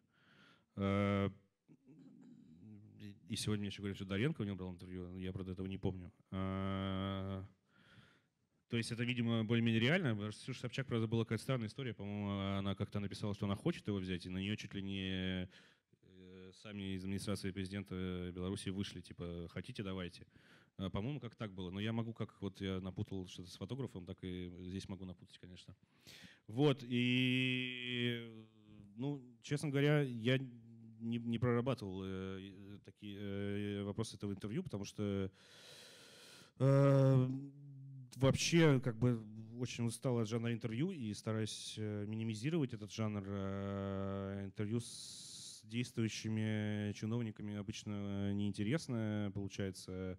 И сегодня мне еще говорят, что Доренко у него брал интервью, я, правда, этого не помню. То есть это, видимо, более-менее реально. Ксюша Собчак, правда, была какая-то странная история. По-моему, она как-то написала, что она хочет его взять, и на нее чуть ли не сами из администрации президента Беларуси вышли, типа, хотите, давайте. А, по-моему, как так было. Но я могу, как вот я напутал что-то с фотографом, так и здесь могу напутать, конечно. Вот, и, ну, честно говоря, я не, не прорабатывал э, такие э, вопросы этого интервью, потому что э, вообще, как бы, очень устал от жанра интервью и стараюсь э, минимизировать этот жанр э, интервью с действующими чиновниками обычно неинтересно получается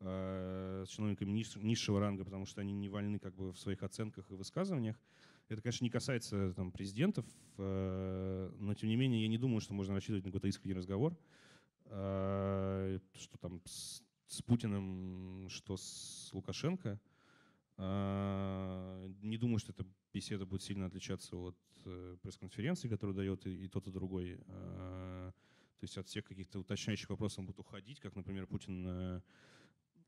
э, с чиновниками ниш, низшего ранга, потому что они не вольны как бы в своих оценках и высказываниях. Это, конечно, не касается там, президентов, э, но тем не менее я не думаю, что можно рассчитывать на какой-то искренний разговор, э, что там с, с Путиным, что с Лукашенко. Э, не думаю, что эта беседа будет сильно отличаться от э, пресс-конференции, которую дает и, тот, и другой. Э, то есть от всех каких-то уточняющих вопросов он будет уходить, как, например, Путин э,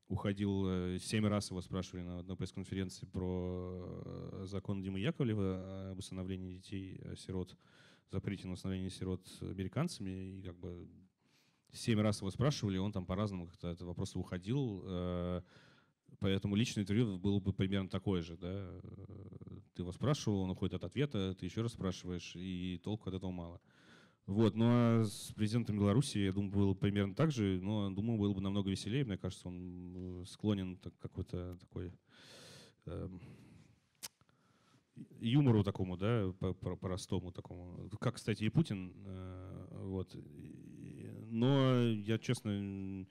уходил, э, семь раз его спрашивали на одной пресс-конференции про закон Димы Яковлева об усыновлении детей, сирот, запрете на усыновление сирот американцами, и как бы семь раз его спрашивали, он там по-разному как-то от вопроса уходил, поэтому личное интервью было бы примерно такое же, да, ты его спрашивал, он уходит от ответа, ты еще раз спрашиваешь, и толку от этого мало. Вот, ну а с президентом Беларуси, я думаю, было примерно так же, но, думаю, было бы намного веселее. Мне кажется, он э, склонен к какой-то такой э, юмору такому, да, по-простому такому. Как, кстати, и Путин. Э, вот. Но я, честно,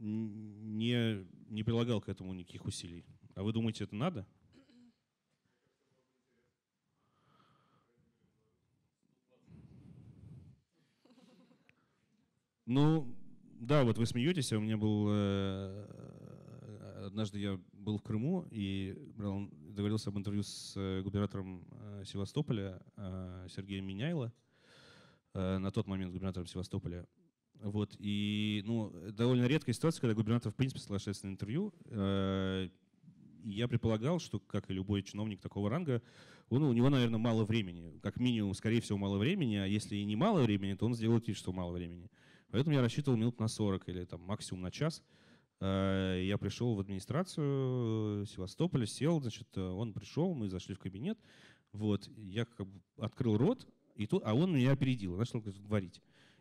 не, не прилагал к этому никаких усилий. А вы думаете, это надо? Ну, да, вот вы смеетесь, а у меня был... Э, однажды я был в Крыму и брал, договорился об интервью с э, губернатором э, Севастополя Сергеем Миняйло, на тот момент губернатором Севастополя. Вот, и, ну, довольно редкая ситуация, когда губернатор, в принципе, соглашается на интервью. Я предполагал, что, как и любой чиновник такого ранга, он, у него, наверное, мало времени. Как минимум, скорее всего, мало времени, а если и не мало времени, то он сделает вид, что мало времени. Поэтому я рассчитывал минут на 40 или там максимум на час. Э, я пришел в администрацию Севастополя, сел, значит, э, он пришел, мы зашли в кабинет, вот, я как бы открыл рот, и тут, а он меня опередил, начал говорить.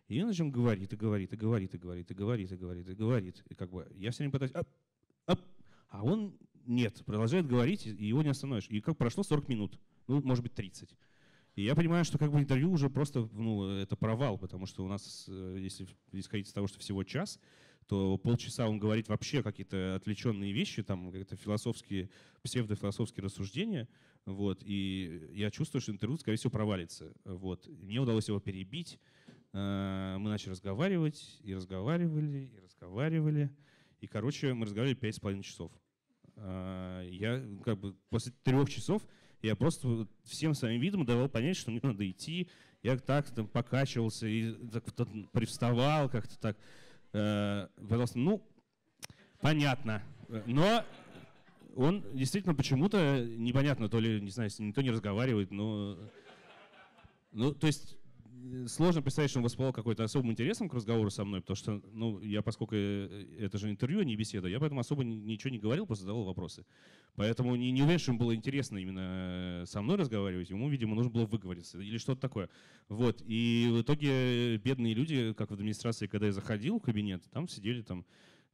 И он начал говорит, и говорит, и говорит, и говорит, и говорит, и говорит, и говорит. И как бы я все время пытаюсь, ап, ап, а он нет, продолжает говорить, и его не остановишь. И как прошло 40 минут, ну, может быть, 30. И я понимаю, что как бы интервью уже просто, ну, это провал, потому что у нас, э, если исходить из того, что всего час, то полчаса он говорит вообще какие-то отвлеченные вещи, там какие-то философские, псевдофилософские рассуждения, вот, и я чувствую, что интервью, скорее всего, провалится, вот. Мне удалось его перебить, мы начали разговаривать, и разговаривали, и разговаривали, и, короче, мы разговаривали пять с половиной часов. Э, я как бы после трех часов Я просто всем своим видом давал понять, что мне надо идти. Я так там покачивался и так, привставал как-то так. Э, пожалуйста, ну, понятно. Но он действительно почему-то непонятно, то ли, не знаю, никто не разговаривает, но... Ну, то есть Э, сложно представить, что он воспылал какой-то особым интересом к разговору со мной, потому что, ну, я, поскольку э, это же интервью, а не беседа, я поэтому особо ничего не говорил, просто задавал вопросы. Поэтому не, не уверен, что ему было интересно именно со мной разговаривать, ему, видимо, нужно было выговориться или что-то такое. Вот, и в итоге бедные люди, как в администрации, когда я заходил в кабинет, там сидели там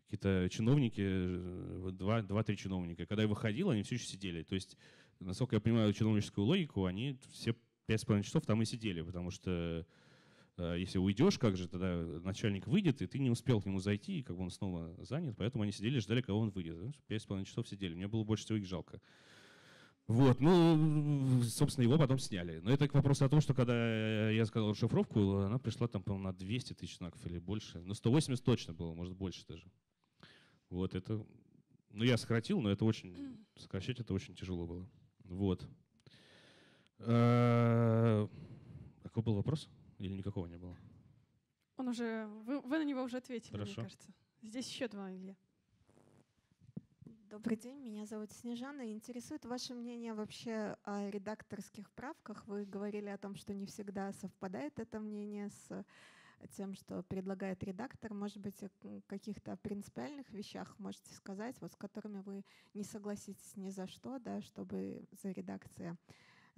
какие-то чиновники, э, два, два-три чиновника. Когда я выходил, они все еще сидели. То есть, насколько я понимаю чиновническую логику, они все пять с половиной часов там и сидели, потому что э, если уйдешь, как же тогда начальник выйдет, и ты не успел к нему зайти, и как бы он снова занят, поэтому они сидели, ждали, кого он выйдет. Пять с половиной часов сидели. Мне было больше всего их жалко. Вот, ну, собственно, его потом сняли. Но это к вопросу о том, что когда я сказал расшифровку, она пришла там, по-моему, на 200 тысяч знаков или больше. Ну, 180 точно было, может, больше даже. Вот это... Ну, я сократил, но это очень... Сокращать это очень тяжело было. Вот. Э, какой был вопрос? Или никакого не было? Он уже, вы, вы на него уже ответили, Хорошо. мне кажется. Здесь еще два, Илья. Добрый день, меня зовут Снежана. Интересует ваше мнение вообще о редакторских правках. Вы говорили о том, что не всегда совпадает это мнение с тем, что предлагает редактор. Может быть, о каких-то принципиальных вещах можете сказать, вот с которыми вы не согласитесь ни за что, да, чтобы за редакция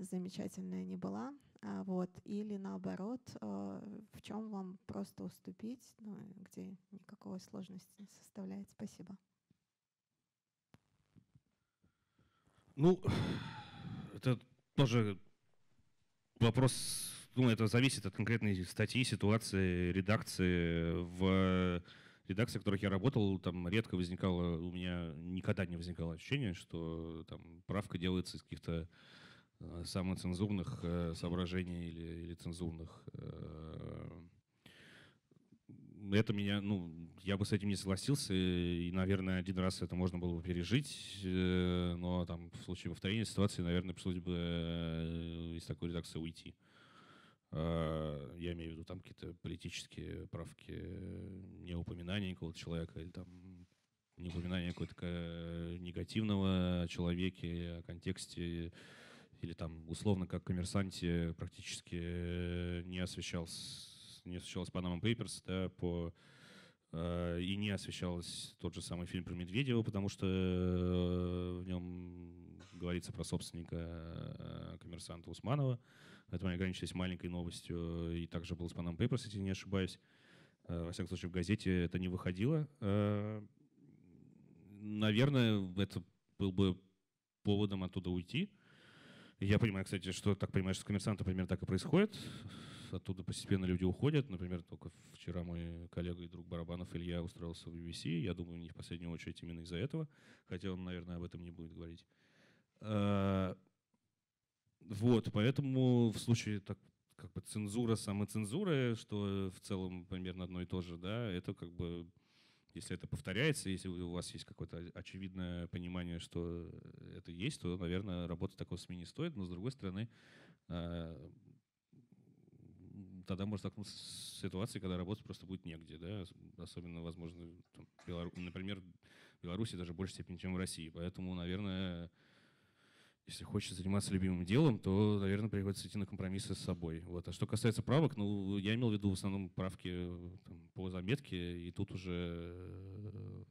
замечательная не была, а, вот, или наоборот, а, в чем вам просто уступить, ну, где никакой сложности не составляет. Спасибо. Ну, это тоже вопрос, ну, это зависит от конкретной статьи, ситуации, редакции. В редакции, в которых я работал, там редко возникало, у меня никогда не возникало ощущения, что там правка делается из каких-то самоцензурных э, соображений или, или цензурных. Э, это меня, ну, я бы с этим не согласился, и, наверное, один раз это можно было бы пережить, но там в случае повторения ситуации, наверное, пришлось бы из такой редакции уйти. Я имею в виду там какие-то политические правки, не упоминание какого-то человека или там не упоминание какого-то негативного о человеке, о контексте или там условно как коммерсанте практически э, не освещался не освещалась Panama Papers, да, по э, и не освещалась тот же самый фильм про Медведева, потому что э, в нем говорится про собственника коммерсанта Усманова. Поэтому они ограничились маленькой новостью. И также был с Panama Papers, если не ошибаюсь. Во всяком случае, в газете это не выходило. Наверное, это был бы поводом оттуда уйти. Я понимаю, кстати, что так понимаешь, с коммерсантом примерно так и происходит. Оттуда постепенно люди уходят. Например, только вчера мой коллега и друг Барабанов Илья устроился в BBC. Я думаю, не в последнюю очередь именно из-за этого. Хотя он, наверное, об этом не будет говорить. А, вот, поэтому в случае так, как бы цензура, самоцензура, что в целом примерно одно и то же, да, это как бы если это повторяется, если у вас есть какое-то очевидное понимание, что это есть, то, наверное, работать такого СМИ не стоит. Но, с другой стороны, а, тогда может столкнуться с ситуацией, когда работать просто будет негде. Да? Особенно, возможно, там, Белору... например, в Беларуси даже в большей степени, чем в России. Поэтому, наверное, если хочешь заниматься любимым делом, то, наверное, приходится идти на компромиссы с собой. Вот. А что касается правок, ну, я имел в виду в основном правки там, по заметке, и тут уже э,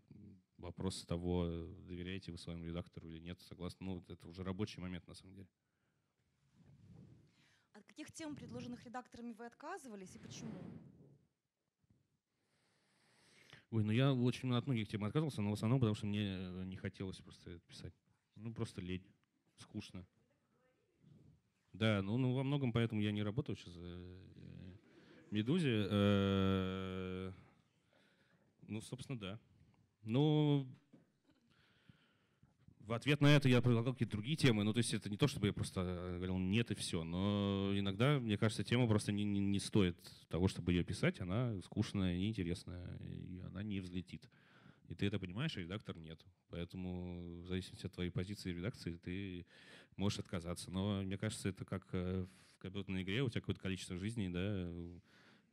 вопрос того, доверяете вы своему редактору или нет, согласно, ну, это уже рабочий момент на самом деле. От каких тем, предложенных редакторами, вы отказывались и почему? Ой, ну я очень от многих тем отказывался, но в основном потому, что мне не хотелось просто это писать. Ну, просто лень скучно. Да, ну, ну во многом поэтому я не работаю сейчас в э, Медузе. Э, ну, собственно, да. Ну, в ответ на это я предлагал какие-то другие темы. Ну, то есть это не то, чтобы я просто говорил нет и все. Но иногда, мне кажется, тема просто не, не, не стоит того, чтобы ее писать. Она скучная, неинтересная, и она не взлетит. И ты это понимаешь, а редактор нет. Поэтому в зависимости от твоей позиции редакции ты можешь отказаться. Но мне кажется, это как в компьютерной игре, у тебя какое-то количество жизней, да,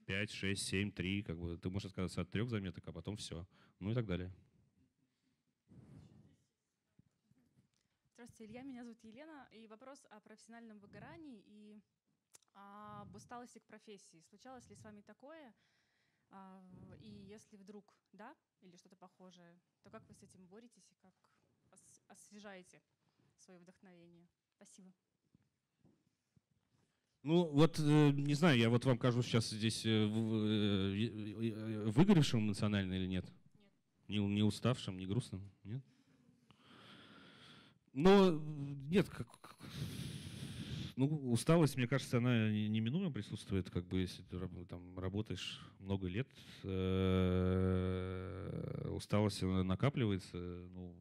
5, 6, 7, 3, как бы ты можешь отказаться от трех заметок, а потом все. Ну и так далее. Здравствуйте, Илья, меня зовут Елена. И вопрос о профессиональном выгорании и об усталости к профессии. Случалось ли с вами такое? А, и если вдруг да, или что-то похожее, то как вы с этим боретесь и как освежаете свое вдохновение? Спасибо. Ну, вот, э, не знаю, я вот вам кажу сейчас здесь э, э, выгоревшим эмоционально или нет? Нет. Не, не уставшим, не грустным? Нет? Но нет, как, ну, усталость, мне кажется, она неминуемо присутствует, как бы, если ты там работаешь много лет, усталость накапливается, ну,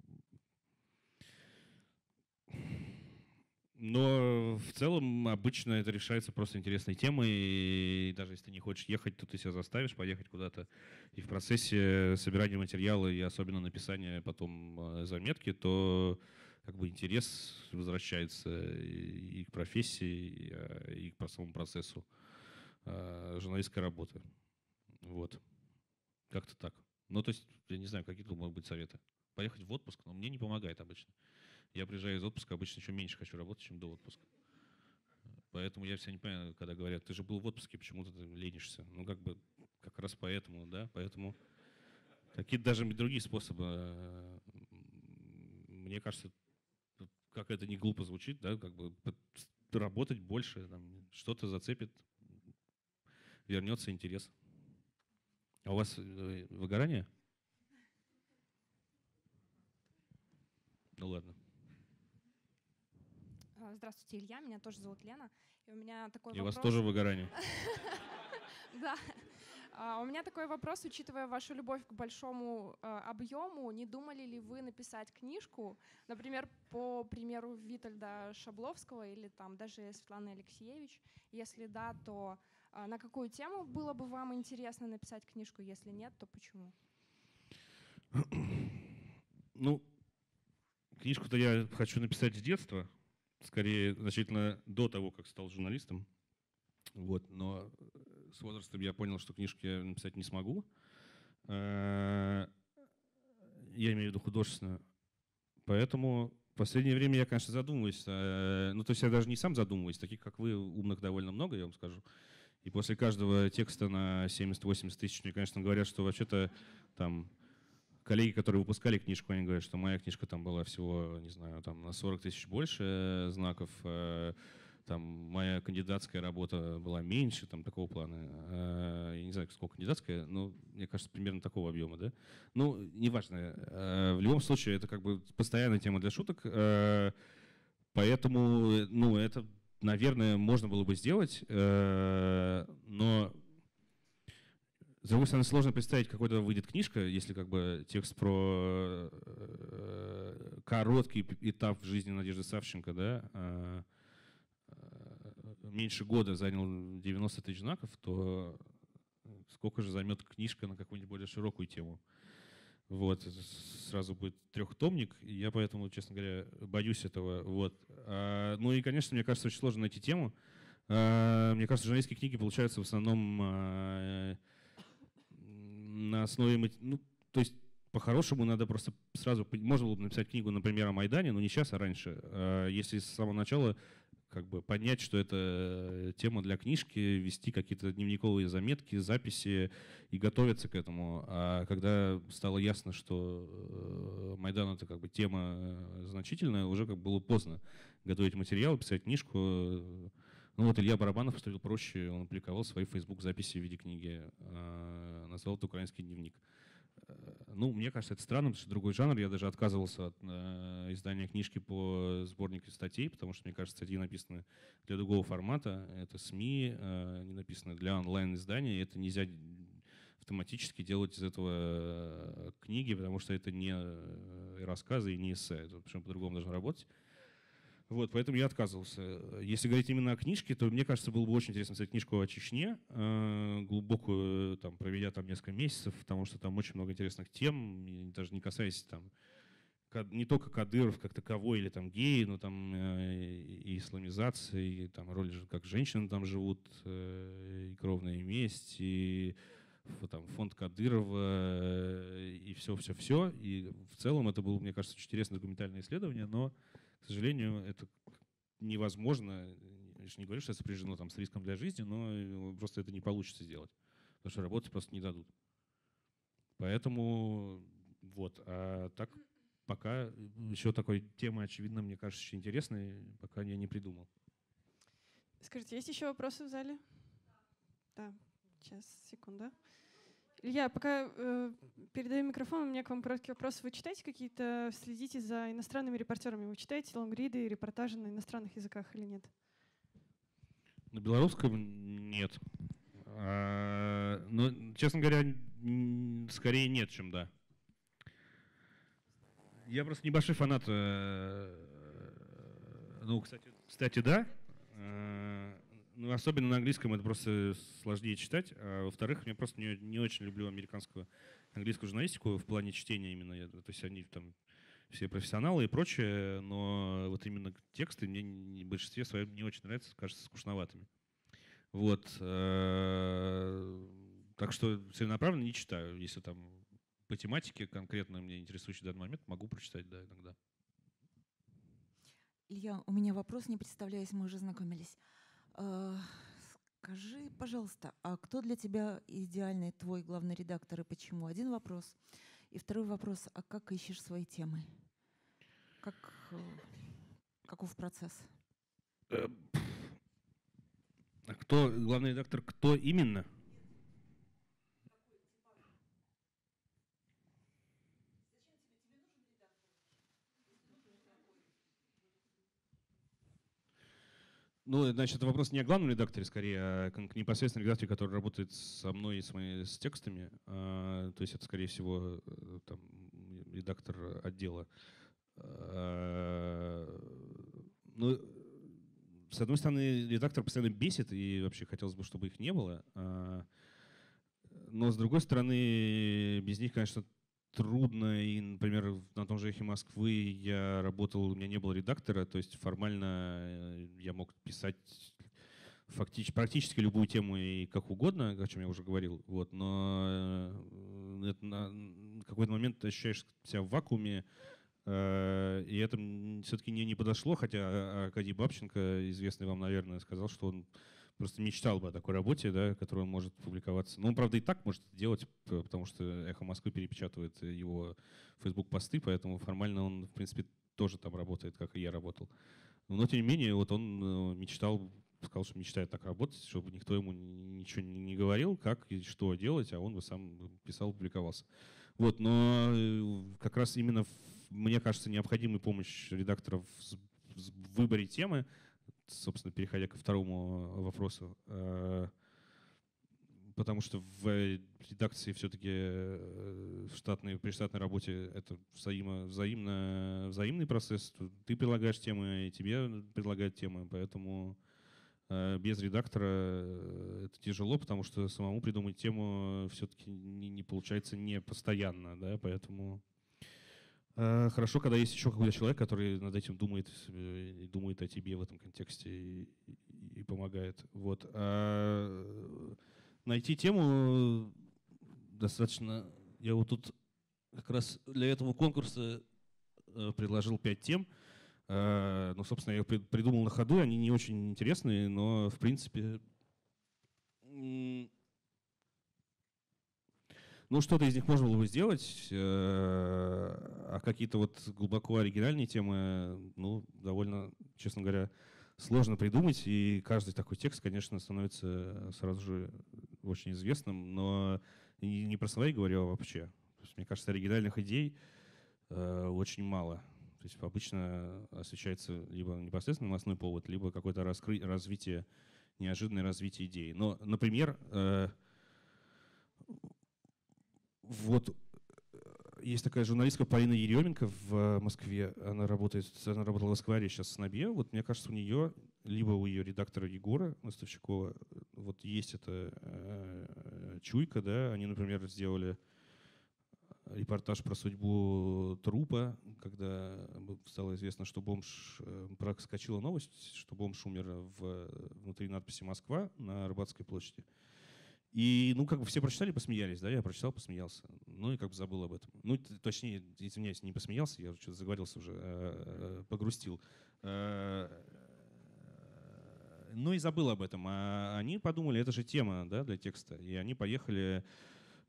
Но в целом обычно это решается просто интересной темой. И даже если ты не хочешь ехать, то ты себя заставишь поехать куда-то. И в процессе собирания материала и особенно написания потом э, заметки, то как бы интерес возвращается и к профессии, и к самому процессу э, журналистской работы. Вот. Как-то так. Ну, то есть, я не знаю, какие тут могут быть советы. Поехать в отпуск, но мне не помогает обычно. Я приезжаю из отпуска, обычно еще меньше хочу работать, чем до отпуска. Поэтому я всегда не понимаю, когда говорят, ты же был в отпуске, почему ты ленишься? Ну, как бы, как раз поэтому, да, поэтому какие-то даже другие способы. Э, мне кажется, как это не глупо звучит, да, как бы работать больше, что-то зацепит, вернется интерес. А у вас э, выгорание? Ну ладно. А, здравствуйте, Илья. Меня тоже зовут Лена. И у меня такой И вопрос... вас тоже выгорание. Да. А, у меня такой вопрос, учитывая вашу любовь к большому а, объему, не думали ли вы написать книжку, например, по примеру Витальда Шабловского или там даже Светланы Алексеевич? Если да, то на какую тему было бы вам интересно написать книжку? Если нет, то почему? Ну, книжку-то я хочу написать с детства, скорее значительно до того, как стал журналистом. Вот, но с возрастом я понял, что книжки я написать не смогу. Э, я имею в виду художественную. Поэтому в последнее время я, конечно, задумываюсь. Э, ну, то есть я даже не сам задумываюсь. Таких, как вы, умных довольно много, я вам скажу. И после каждого текста на 70-80 тысяч мне, конечно, говорят, что вообще-то там коллеги, которые выпускали книжку, они говорят, что моя книжка там была всего, не знаю, там на 40 тысяч больше э, знаков, э, там моя кандидатская работа была меньше, там такого плана. Э, я не знаю, сколько кандидатская, но мне кажется, примерно такого объема, да? Ну, неважно. В любом случае, это как бы постоянная тема для шуток, поэтому, ну, это, наверное, можно было бы сделать, но с другой стороны, сложно представить, какой-то выйдет книжка, если как бы текст про э, короткий этап в жизни Надежды Савченко, да, э, меньше года занял 90 тысяч знаков, то сколько же займет книжка на какую-нибудь более широкую тему? Вот, сразу будет трехтомник, и я поэтому, честно говоря, боюсь этого. Вот. А, ну и, конечно, мне кажется, очень сложно найти тему. А, мне кажется, журналистские книги получаются в основном а, на основе... Ну, то есть по-хорошему надо просто сразу... Можно было бы написать книгу, например, о Майдане, но не сейчас, а раньше. А если с самого начала как бы понять, что это тема для книжки, вести какие-то дневниковые заметки, записи и готовиться к этому. А когда стало ясно, что э, Майдан это как бы тема значительная, уже как было поздно готовить материал, писать книжку. Ну вот Илья Барабанов поступил проще, он опубликовал свои Facebook-записи в виде книги, э, назвал это «Украинский дневник». Э, ну, мне кажется, это странно, потому что другой жанр. Я даже отказывался от э, издания книжки по сборнику статей, потому что, мне кажется, статьи написаны для другого формата. Это СМИ, э, они написаны для онлайн-издания, это нельзя автоматически делать из этого книги, потому что это не рассказы и не эссе. Это почему по-другому должно работать. Вот, поэтому я отказывался. Если говорить именно о книжке, то мне кажется, было бы очень интересно написать книжку о Чечне, э, глубокую, там, проведя там несколько месяцев, потому что там очень много интересных тем, даже не касаясь там не только Кадыров как таковой или там геи, но там и исламизация, и там роль, как женщины там живут, и кровная месть, и там, фонд Кадырова и все-все-все. И в целом это было, мне кажется, очень интересное документальное исследование, но, к сожалению, это невозможно. Я же не говорю, что это сопряжено там, с риском для жизни, но просто это не получится сделать, потому что работать просто не дадут. Поэтому вот. А так пока еще такой темы, очевидно, мне кажется, очень интересной, пока я не придумал. Скажите, есть еще вопросы в зале? Да, сейчас, секунда. Илья, пока э, передаю микрофон, у меня к вам короткий вопрос. Вы читаете какие-то, следите за иностранными репортерами? Вы читаете лонгриды и репортажи на иностранных языках или нет? На белорусском нет. А, но, честно говоря, скорее нет, чем да. Я просто небольшой фанат. Э, ну, кстати, кстати, да. Ну, особенно на английском это просто сложнее читать. А во-вторых, я просто не, не очень люблю американскую английскую журналистику в плане чтения именно. То есть они там все профессионалы и прочее, но вот именно тексты мне в большинстве своем не очень нравятся, кажется скучноватыми. Вот. Э, так что целенаправленно не читаю. Если там по тематике конкретно мне интересующий данный момент, могу прочитать, да, иногда. Илья, у меня вопрос, не представляюсь, мы уже знакомились. Э, скажи, пожалуйста, а кто для тебя идеальный твой главный редактор и почему? Один вопрос. И второй вопрос, а как ищешь свои темы? Как, э, каков процесс? Э, а кто главный редактор, кто именно? Ну, значит, это вопрос не о главном редакторе, скорее, а к непосредственно редакторе, который работает со мной и с, моими, с текстами. А, то есть это, скорее всего, э, там, редактор отдела. А, ну, с одной стороны, редактор постоянно бесит, и вообще хотелось бы, чтобы их не было. А, но с другой стороны, без них, конечно, трудно. И, например, на том же «Эхе Москвы» я работал, у меня не было редактора, то есть формально э, я мог писать фактически, практически любую тему и как угодно, о чем я уже говорил. Вот, но э, это на какой-то момент ты ощущаешь себя в вакууме, э, и это все-таки не, не подошло, хотя Аркадий Бабченко, известный вам, наверное, сказал, что он просто мечтал бы о такой работе, да, которая может публиковаться. Ну, он, правда, и так может делать, потому что «Эхо Москвы» перепечатывает его Facebook-посты, поэтому формально он, в принципе, тоже там работает, как и я работал. Но, тем не менее, вот он э, мечтал, сказал, что мечтает так работать, чтобы никто ему ничего не говорил, как и что делать, а он бы сам писал, публиковался. Вот, но э, как раз именно, мне кажется, необходимая помощь редакторов в выборе темы, собственно, переходя ко второму э, вопросу, э, потому что в редакции все-таки э, в штатной, при штатной работе это взаимо, взаимно, взаимный процесс. Ты предлагаешь темы, и тебе предлагают темы, поэтому без редактора это тяжело, потому что самому придумать тему все-таки не, не получается не постоянно, да, поэтому хорошо, когда есть еще какой-то человек, который над этим думает и думает о тебе в этом контексте и, и помогает. Вот. А найти тему достаточно... Я вот тут как раз для этого конкурса э, предложил пять тем. Э, ну, собственно, я их придумал на ходу, они не очень интересные, но, в принципе, ну, что-то из них можно было бы сделать, э, а какие-то вот глубоко оригинальные темы, ну, довольно, честно говоря, сложно придумать, и каждый такой текст, конечно, становится сразу же очень известным, но не про свои говорю, а вообще. Есть, мне кажется, оригинальных идей э, очень мало. То есть обычно освещается либо непосредственно новостной повод, либо какое-то раскры... развитие, неожиданное развитие идеи. Но, например, э, вот э, есть такая журналистка Полина Еременко в э, Москве. Она работает, она работала в Москваре, сейчас в СНОБе. Вот мне кажется, у нее, либо у ее редактора Егора Наставщикова, вот есть эта э, чуйка, да. Они, например, сделали репортаж про судьбу трупа, когда стало известно, что бомж, э, проскочила новость, что бомж умер в, внутри надписи «Москва» на Арбатской площади. И, ну, как бы все прочитали, посмеялись, да, я прочитал, посмеялся. Ну, и как бы забыл об этом. Ну, точнее, извиняюсь, не посмеялся, я что-то заговорился уже, а, погрустил. А, ну и забыл об этом. А они подумали, это же тема да, для текста. И они поехали,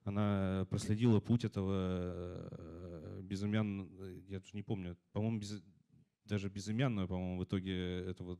она проследила путь этого э, безымянного, я даже не помню, по-моему, без, даже безымянного, по-моему, в итоге этого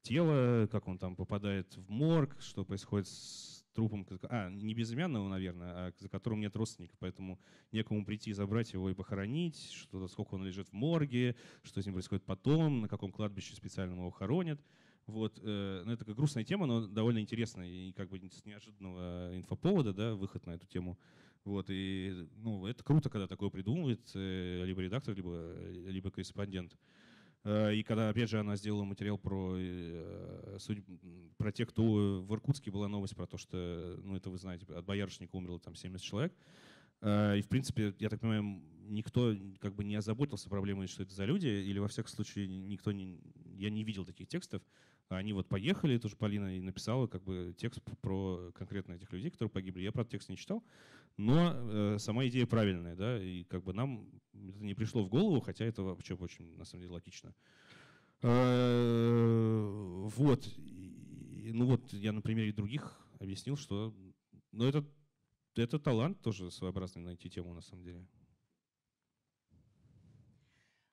тела, как он там попадает в морг, что происходит с трупом, а, не безымянного, наверное, а за которым нет родственников, поэтому некому прийти, забрать его и похоронить, что сколько он лежит в морге, что с ним происходит потом, на каком кладбище специально его хоронят. Вот, э, ну, это такая грустная тема, но довольно интересная и как бы с неожиданного инфоповода, да, выход на эту тему. Вот, и, ну, это круто, когда такое придумывает э, либо редактор, либо, либо корреспондент. Э, и когда, опять же, она сделала материал про, э, про тех, кто в Иркутске была новость про то, что, ну, это вы знаете, от боярышника умерло там 70 человек. Э, и, в принципе, я так понимаю, никто как бы не озаботился проблемой, что это за люди, или, во всяком случае, никто не, я не видел таких текстов. Они вот поехали, тоже Полина и написала как бы текст про конкретно этих людей, которые погибли. Я, правда, текст не читал, но э, сама идея правильная, да, и как бы нам это не пришло в голову, хотя это вообще очень, на самом деле, логично. Э, вот. И, ну вот я на примере других объяснил, что ну, это, это талант тоже своеобразный найти тему, на самом деле.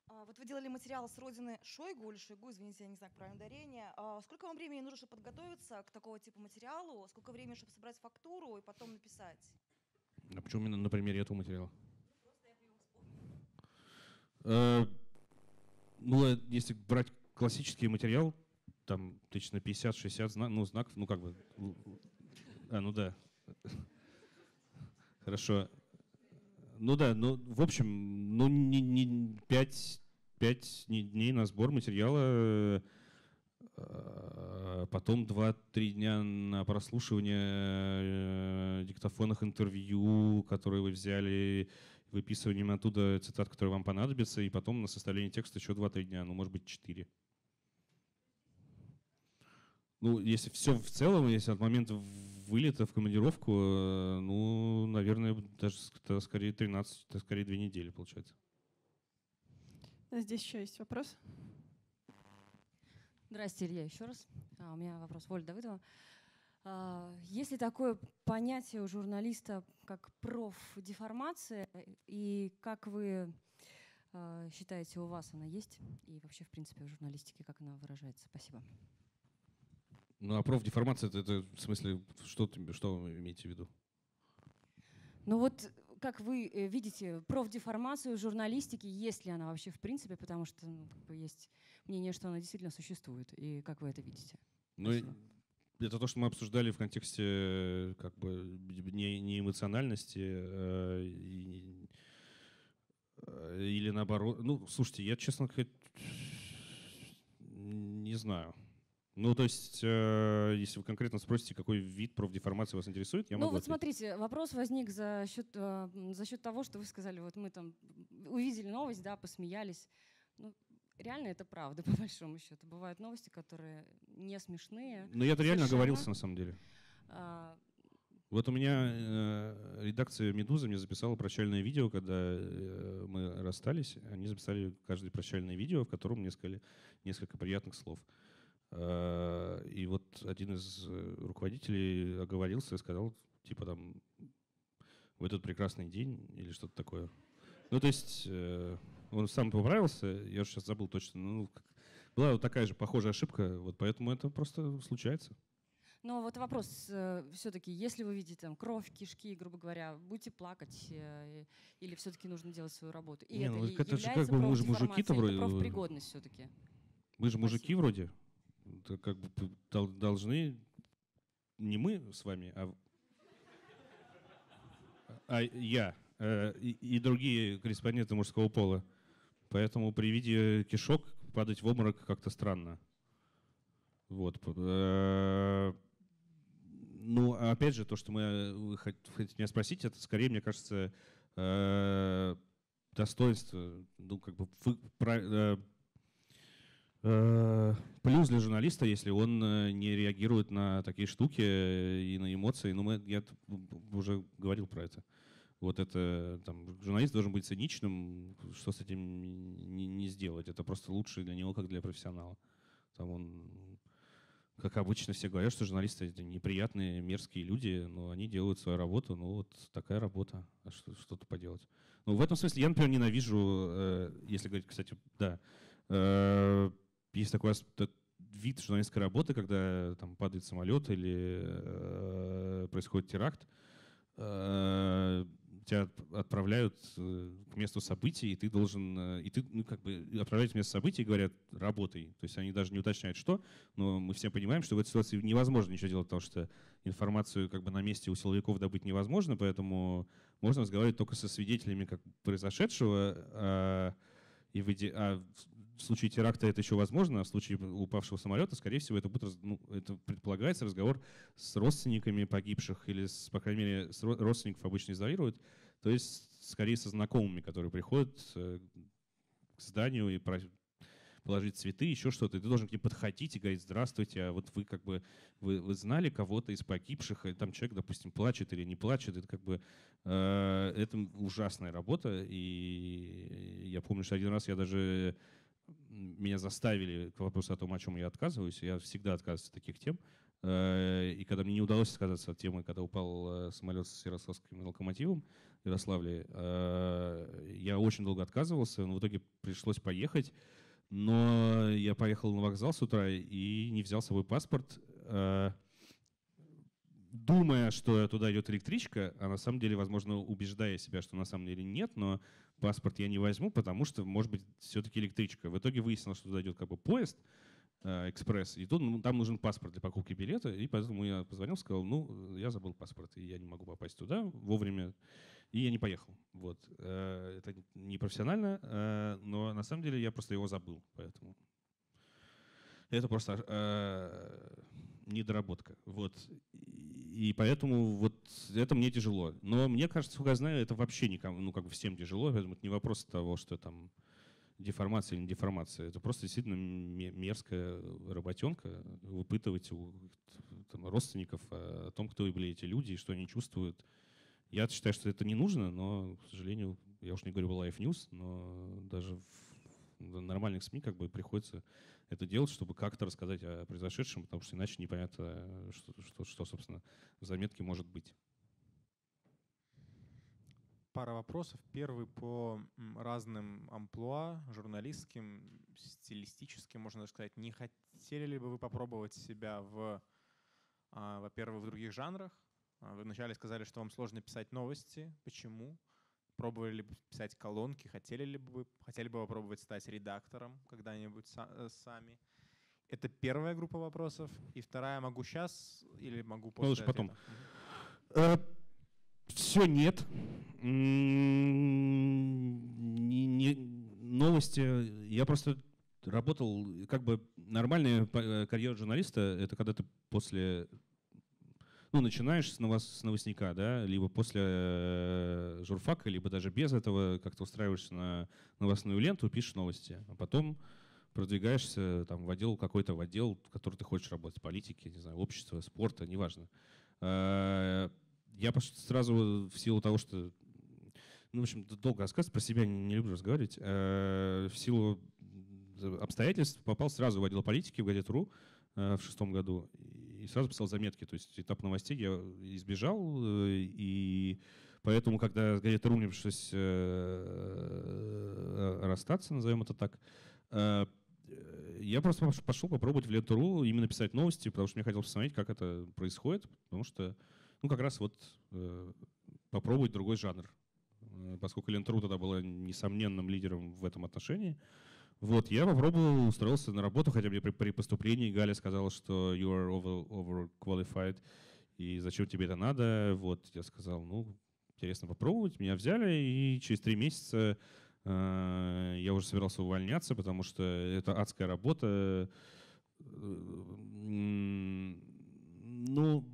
Вот вы делали материал с родины Шойгу или Шойгу, извините, я не знаю, правильное ударение. А сколько вам времени нужно, чтобы подготовиться к такого типа материалу? Сколько времени, чтобы собрать фактуру и потом написать? А почему именно на примере этого материала? Э, ну, если брать классический материал, там тысяч на 50-60 знак, ну, знаков, ну, как бы... А, ну да. Хорошо. Ну да, ну, в общем, ну, не, не 5 пять дней на сбор материала, потом 2-3 дня на прослушивание э, диктофонных интервью, которые вы взяли, выписыванием оттуда цитат, которые вам понадобятся, и потом на составление текста еще 2-3 дня, ну, может быть, 4. Ну, если все в целом, если от момента вылета в командировку, э, ну, наверное, даже скорее 13, это скорее 2 недели получается. Здесь еще есть вопрос. Здравствуйте, Илья, еще раз. А, у меня вопрос Воля Давыдова. А, есть ли такое понятие у журналиста, как профдеформация, и как вы а, считаете, у вас она есть? И вообще, в принципе, в журналистике, как она выражается? Спасибо. Ну, а профдеформация, это, это в смысле, что, что вы имеете в виду? Ну вот как вы э, видите профдеформацию журналистики, есть ли она вообще в принципе, потому что ну, как бы есть мнение, что она действительно существует, и как вы это видите? Ну, это то, что мы обсуждали в контексте э, как бы не, не эмоциональности э, и, э, или наоборот. Ну, слушайте, я, честно сказать, не знаю. Ну, то есть, э, если вы конкретно спросите, какой вид профдеформации вас интересует, я ну, могу вот ответить. смотрите, вопрос возник за счет, э, за счет того, что вы сказали, вот мы там увидели новость, да, посмеялись. Ну, реально это правда, по большому счету. Бывают новости, которые не смешные. Ну, я-то реально оговорился, на самом деле. А... Вот у меня э, редакция «Медузы» мне записала прощальное видео, когда э, мы расстались. Они записали каждое прощальное видео, в котором мне сказали несколько приятных слов. Э, и вот один из э, руководителей оговорился и сказал, типа там, в этот прекрасный день или что-то такое. Ну, то есть э, он сам поправился, я уже сейчас забыл точно. Ну, была вот такая же похожая ошибка, вот поэтому это просто случается. Но вот вопрос все-таки, если вы видите там кровь, кишки, грубо говоря, будете плакать или все-таки нужно делать свою работу? И Не, это ну, это является как бы мы же мужики-то вроде. профпригодность все-таки. Мы же мужики вроде это как бы должны не мы с вами, а, а я э, и, и другие корреспонденты мужского пола. Поэтому при виде кишок падать в обморок как-то странно. Вот. Э, ну, опять же, то, что мы, хотите меня спросить, это скорее, мне кажется, э, достоинство, ну, как бы, э, плюс для журналиста, если он не реагирует на такие штуки и на эмоции. Ну, мы, я уже говорил про это. Вот это, там, журналист должен быть циничным, что с этим не, не сделать. Это просто лучше для него, как для профессионала. Там он, как обычно все говорят, что журналисты это неприятные, мерзкие люди, но они делают свою работу, ну вот такая работа, а что, что-то поделать. Ну, в этом смысле я, например, ненавижу, э, если говорить, кстати, да, э, есть такой вид журналистской работы, когда там падает самолет или э, происходит теракт, э, тебя отправляют э, к месту событий, и ты должен, э, и ты, ну, как бы отправляют к месту событий и говорят, работай. То есть они даже не уточняют, что, но мы все понимаем, что в этой ситуации невозможно ничего делать, потому что информацию как бы на месте у силовиков добыть невозможно, поэтому можно разговаривать только со свидетелями как произошедшего, а, и в, иде... а в случае теракта это еще возможно, а в случае упавшего самолета, скорее всего, это будет, ну, это предполагается разговор с родственниками погибших или, с, по крайней мере, с родственников обычно изолируют, то есть скорее со знакомыми, которые приходят э, к зданию и положить цветы, еще что-то, и ты должен к ним подходить и говорить, здравствуйте, а вот вы как бы, вы, вы знали кого-то из погибших, и там человек, допустим, плачет или не плачет, это как бы, э, это ужасная работа, и я помню, что один раз я даже меня заставили к вопросу о том, о чем я отказываюсь. Я всегда отказываюсь от таких тем. Э, и когда мне не удалось отказаться от темы, когда упал э, самолет с Ярославским локомотивом в Ярославле, э, я очень долго отказывался, но в итоге пришлось поехать. Но я поехал на вокзал с утра и не взял с собой паспорт, думая, что туда идет электричка, а на самом деле, возможно, убеждая себя, что на самом деле нет, но паспорт я не возьму, потому что, может быть, все-таки электричка. В итоге выяснилось, что туда идет как бы поезд, э, экспресс, и тут ну, там нужен паспорт для покупки билета, и поэтому я позвонил, сказал, ну, я забыл паспорт, и я не могу попасть туда вовремя, и я не поехал. Вот. Э, это не профессионально, э, но на самом деле я просто его забыл, поэтому это просто недоработка. Вот. И поэтому вот это мне тяжело. Но мне кажется, сколько я знаю, это вообще никому, ну, как бы всем тяжело, поэтому это не вопрос того, что там деформация или не деформация. Это просто действительно мерзкая работенка, выпытывать у там, родственников о том, кто были эти люди и что они чувствуют. Я считаю, что это не нужно, но, к сожалению, я уж не говорю Life News, но даже в нормальных СМИ как бы приходится это делать, чтобы как-то рассказать о произошедшем, потому что иначе непонятно, что, что, что собственно, в заметке может быть. Пара вопросов. Первый по разным амплуа, журналистским, стилистическим, можно даже сказать. Не хотели ли бы вы попробовать себя в, а, во-первых, в других жанрах? А, вы вначале сказали, что вам сложно писать новости. Почему? Пробовали ли бы писать колонки? Хотели ли бы хотели бы попробовать стать редактором когда-нибудь э, сами? Это первая группа вопросов. И вторая, могу сейчас или могу после Лучше потом. Э, все нет. Не, не, новости. Я просто работал, как бы нормальная э, карьера журналиста, это когда ты после ну, начинаешь с, новос, с новостника, да, либо после э, журфака, либо даже без этого как-то устраиваешься на новостную ленту, пишешь новости, а потом продвигаешься там в отдел какой-то, в отдел, в который ты хочешь работать, политики, не знаю, общества, спорта, неважно. Э, я сразу в силу того, что ну, в общем, долго рассказывать, про себя не, не люблю разговаривать. Э, в силу обстоятельств попал сразу в отдел политики в газету.ру э, в шестом году и сразу писал заметки. То есть этап новостей я избежал, э, и поэтому, когда с газетой мне пришлось э, э, расстаться, назовем это так, я просто пошел попробовать в Ленту.ру именно писать новости, потому что мне хотелось посмотреть, как это происходит, потому что, ну, как раз вот попробовать другой жанр. Поскольку Лента.ру тогда была несомненным лидером в этом отношении, вот, я попробовал, устроился на работу, хотя мне при, при поступлении Галя сказала, что you are over, overqualified, и зачем тебе это надо. Вот, я сказал, ну, интересно попробовать. Меня взяли, и через три месяца э, я уже собирался увольняться, потому что это адская работа. Ну,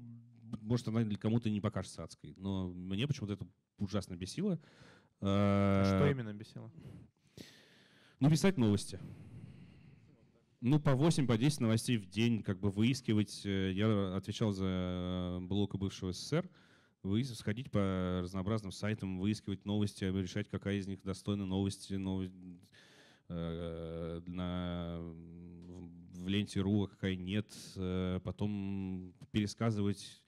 может, она кому-то не покажется адской, но мне почему-то это ужасно бесило. А что именно бесило? Ну, писать новости. Ну, по 8, по 10 новостей в день, как бы выискивать. Э, я отвечал за блок бывшего СССР. Вы сходить по разнообразным сайтам, выискивать новости, решать, какая из них достойна новости, новость, э, на, в ленте РУ, а какая нет. Э, потом пересказывать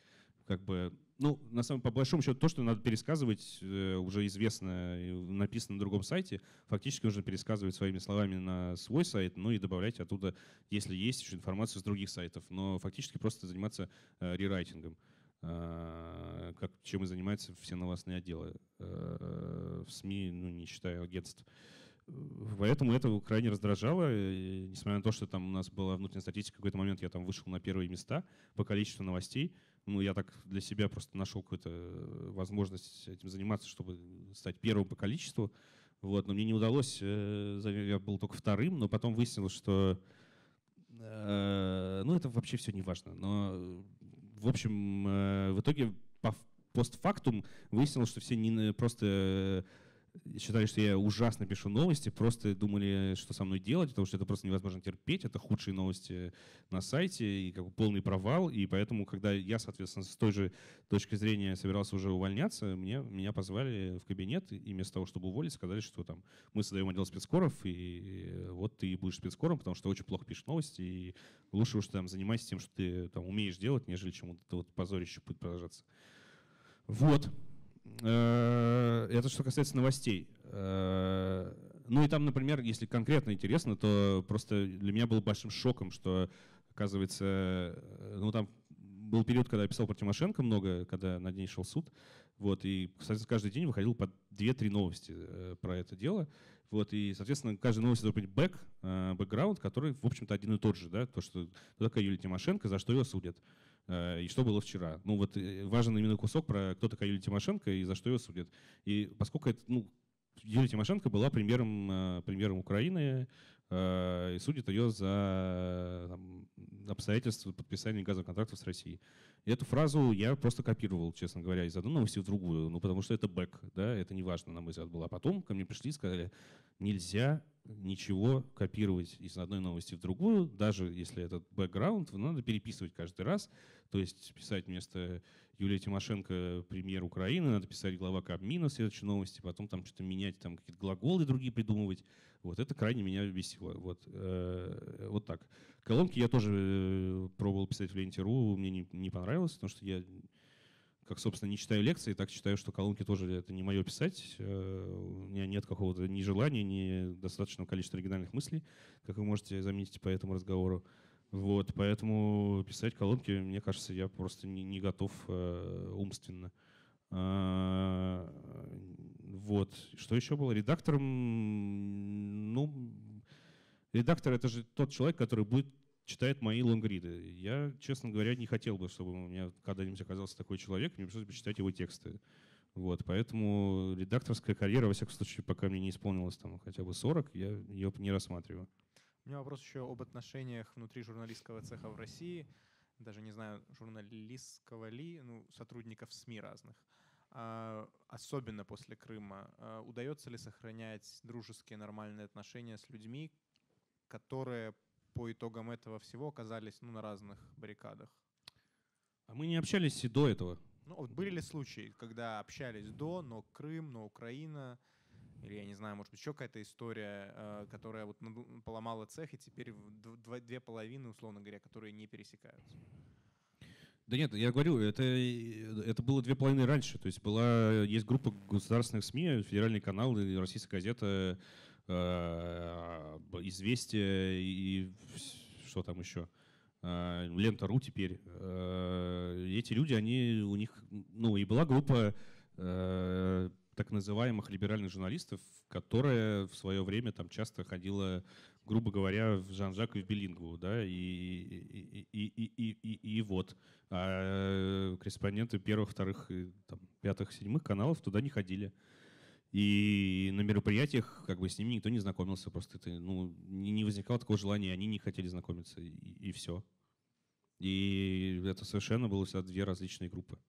как бы ну, на самом, по большому счету, то, что надо пересказывать, э, уже известно, написано на другом сайте, фактически нужно пересказывать своими словами на свой сайт, ну и добавлять оттуда, если есть еще информацию с других сайтов. Но фактически просто заниматься э, рерайтингом, э, как, чем и занимаются все новостные отделы в СМИ, ну, не считая агентств. Поэтому это крайне раздражало, и, несмотря на то, что там у нас была внутренняя статистика, в какой-то момент я там вышел на первые места по количеству новостей, ну, я так для себя просто нашел какую-то э, возможность этим заниматься, чтобы стать первым по количеству. Вот, но мне не удалось, э, я был только вторым, но потом выяснилось, что э, ну, это вообще все не важно. Но, в общем, в итоге по постфактум выяснилось, что все не просто считали, что я ужасно пишу новости, просто думали, что со мной делать, потому что это просто невозможно терпеть, это худшие новости на сайте, и как бы полный провал, и поэтому, когда я, соответственно, с той же точки зрения собирался уже увольняться, мне, меня позвали в кабинет, и вместо того, чтобы уволить, сказали, что там мы создаем отдел спецкоров, и вот ты будешь спецкором, потому что очень плохо пишешь новости, и лучше уж там занимайся тем, что ты там умеешь делать, нежели чем вот это вот позорище будет продолжаться. Вот. Э, это что касается новостей. Э, ну и там, например, если конкретно интересно, то просто для меня было большим шоком, что, оказывается, э, ну там был период, когда я писал про Тимошенко много, когда на день шел суд. Вот, и, кстати, каждый день выходил по 2-3 новости про это дело. Вот, и, соответственно, каждая новость должен быть бэк, бэкграунд, который, в общем-то, один и тот же. Да? То, что такая Юлия Тимошенко, за что ее судят. Э, и что было вчера. Ну вот э, важен именно кусок про кто такая Юлия Тимошенко и за что ее судят. И поскольку это, ну, Юлия Тимошенко была премьером, э, премьером Украины, и судит ее за там, обстоятельства подписания газовых контрактов с Россией. И эту фразу я просто копировал, честно говоря, из одной новости в другую, ну потому что это бэк, да, это не важно, на мой взгляд, было. А потом ко мне пришли и сказали, нельзя ничего копировать из одной новости в другую, даже если этот бэкграунд, надо переписывать каждый раз. То есть писать вместо Юлия Тимошенко премьер Украины, надо писать глава Кабмина следующей новости, потом там что-то менять, там какие-то глаголы другие придумывать. Вот это крайне меня бесило. Вот, э, вот так. Колонки я тоже э, пробовал писать в ленте.ру, мне не, не понравилось, потому что я как, собственно, не читаю лекции, так считаю, что колонки тоже это не мое писать. Э, у меня нет какого-то ни желания, ни достаточного количества оригинальных мыслей, как вы можете заметить по этому разговору. Вот, поэтому писать колонки, мне кажется, я просто не, не готов э, умственно. А, вот. Что еще было? Редактором, ну, редактор — это же тот человек, который будет читает мои лонгриды. Я, честно говоря, не хотел бы, чтобы у меня когда-нибудь оказался такой человек, мне пришлось бы читать его тексты. Вот, поэтому редакторская карьера, во всяком случае, пока мне не исполнилось там хотя бы 40, я ее не рассматриваю. У меня вопрос еще об отношениях внутри журналистского цеха в России. Даже не знаю, журналистского ли, ну, сотрудников СМИ разных. А, особенно после Крыма. А, удается ли сохранять дружеские нормальные отношения с людьми, которые по итогам этого всего оказались ну, на разных баррикадах. А мы не общались и до этого. Ну, вот были ли случаи, когда общались до, но Крым, но Украина, или я не знаю, может быть, еще какая-то история, э, которая вот поломала цех, и теперь две половины, условно говоря, которые не пересекаются? Да нет, я говорю, это, это было две половины раньше. То есть была, есть группа государственных СМИ, федеральный канал, российская газета, Э, известия и что там еще, э, Лента.ру теперь. Э, эти люди, они у них, ну и была группа так называемых либеральных журналистов, которая в свое время там часто ходила, грубо говоря, в Жан-Жак и в Белингу, да, и, и, и, и, и, и вот. А корреспонденты первых, вторых, там, пятых, седьмых каналов туда не ходили. И на мероприятиях как бы с ними никто не знакомился, просто это, ну, не возникало такого желания, они не хотели знакомиться, и, и все. И это совершенно было две различные группы.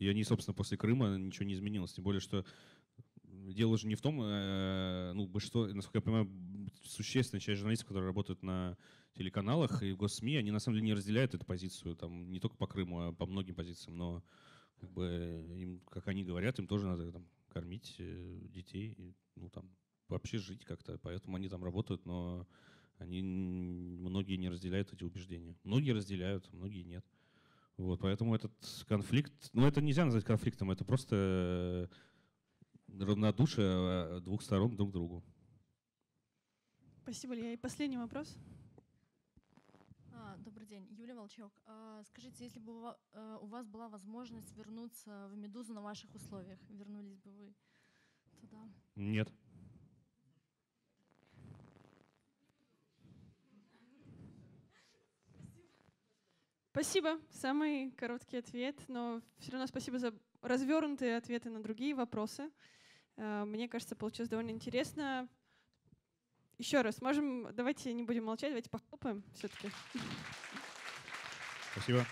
И они, собственно, после Крыма ничего не изменилось. Тем более, что дело же не в том, ну, большинство, насколько я понимаю, существенная часть журналистов, которые работают на телеканалах и в госсми, они на самом деле не разделяют эту позицию, там, не только по Крыму, а по многим позициям, но как бы им, как они говорят, им тоже надо там, кормить э, детей, и, ну там вообще жить как-то, поэтому они там работают, но они многие не разделяют эти убеждения. Многие разделяют, многие нет. Вот, поэтому этот конфликт, ну это нельзя назвать конфликтом, это просто равнодушие э, двух сторон друг к другу. Спасибо, Илья. И последний вопрос. А, добрый день, Юлия Волчок. А, скажите, если бы э, у вас была возможность вернуться в «Медузу» на ваших условиях, вернулись бы вы туда? Нет. Спасибо. Самый короткий ответ, но все равно спасибо за развернутые ответы на другие вопросы. А, мне кажется, получилось довольно интересно. Еще раз, можем, давайте не будем молчать, давайте похлопаем все-таки. Спасибо.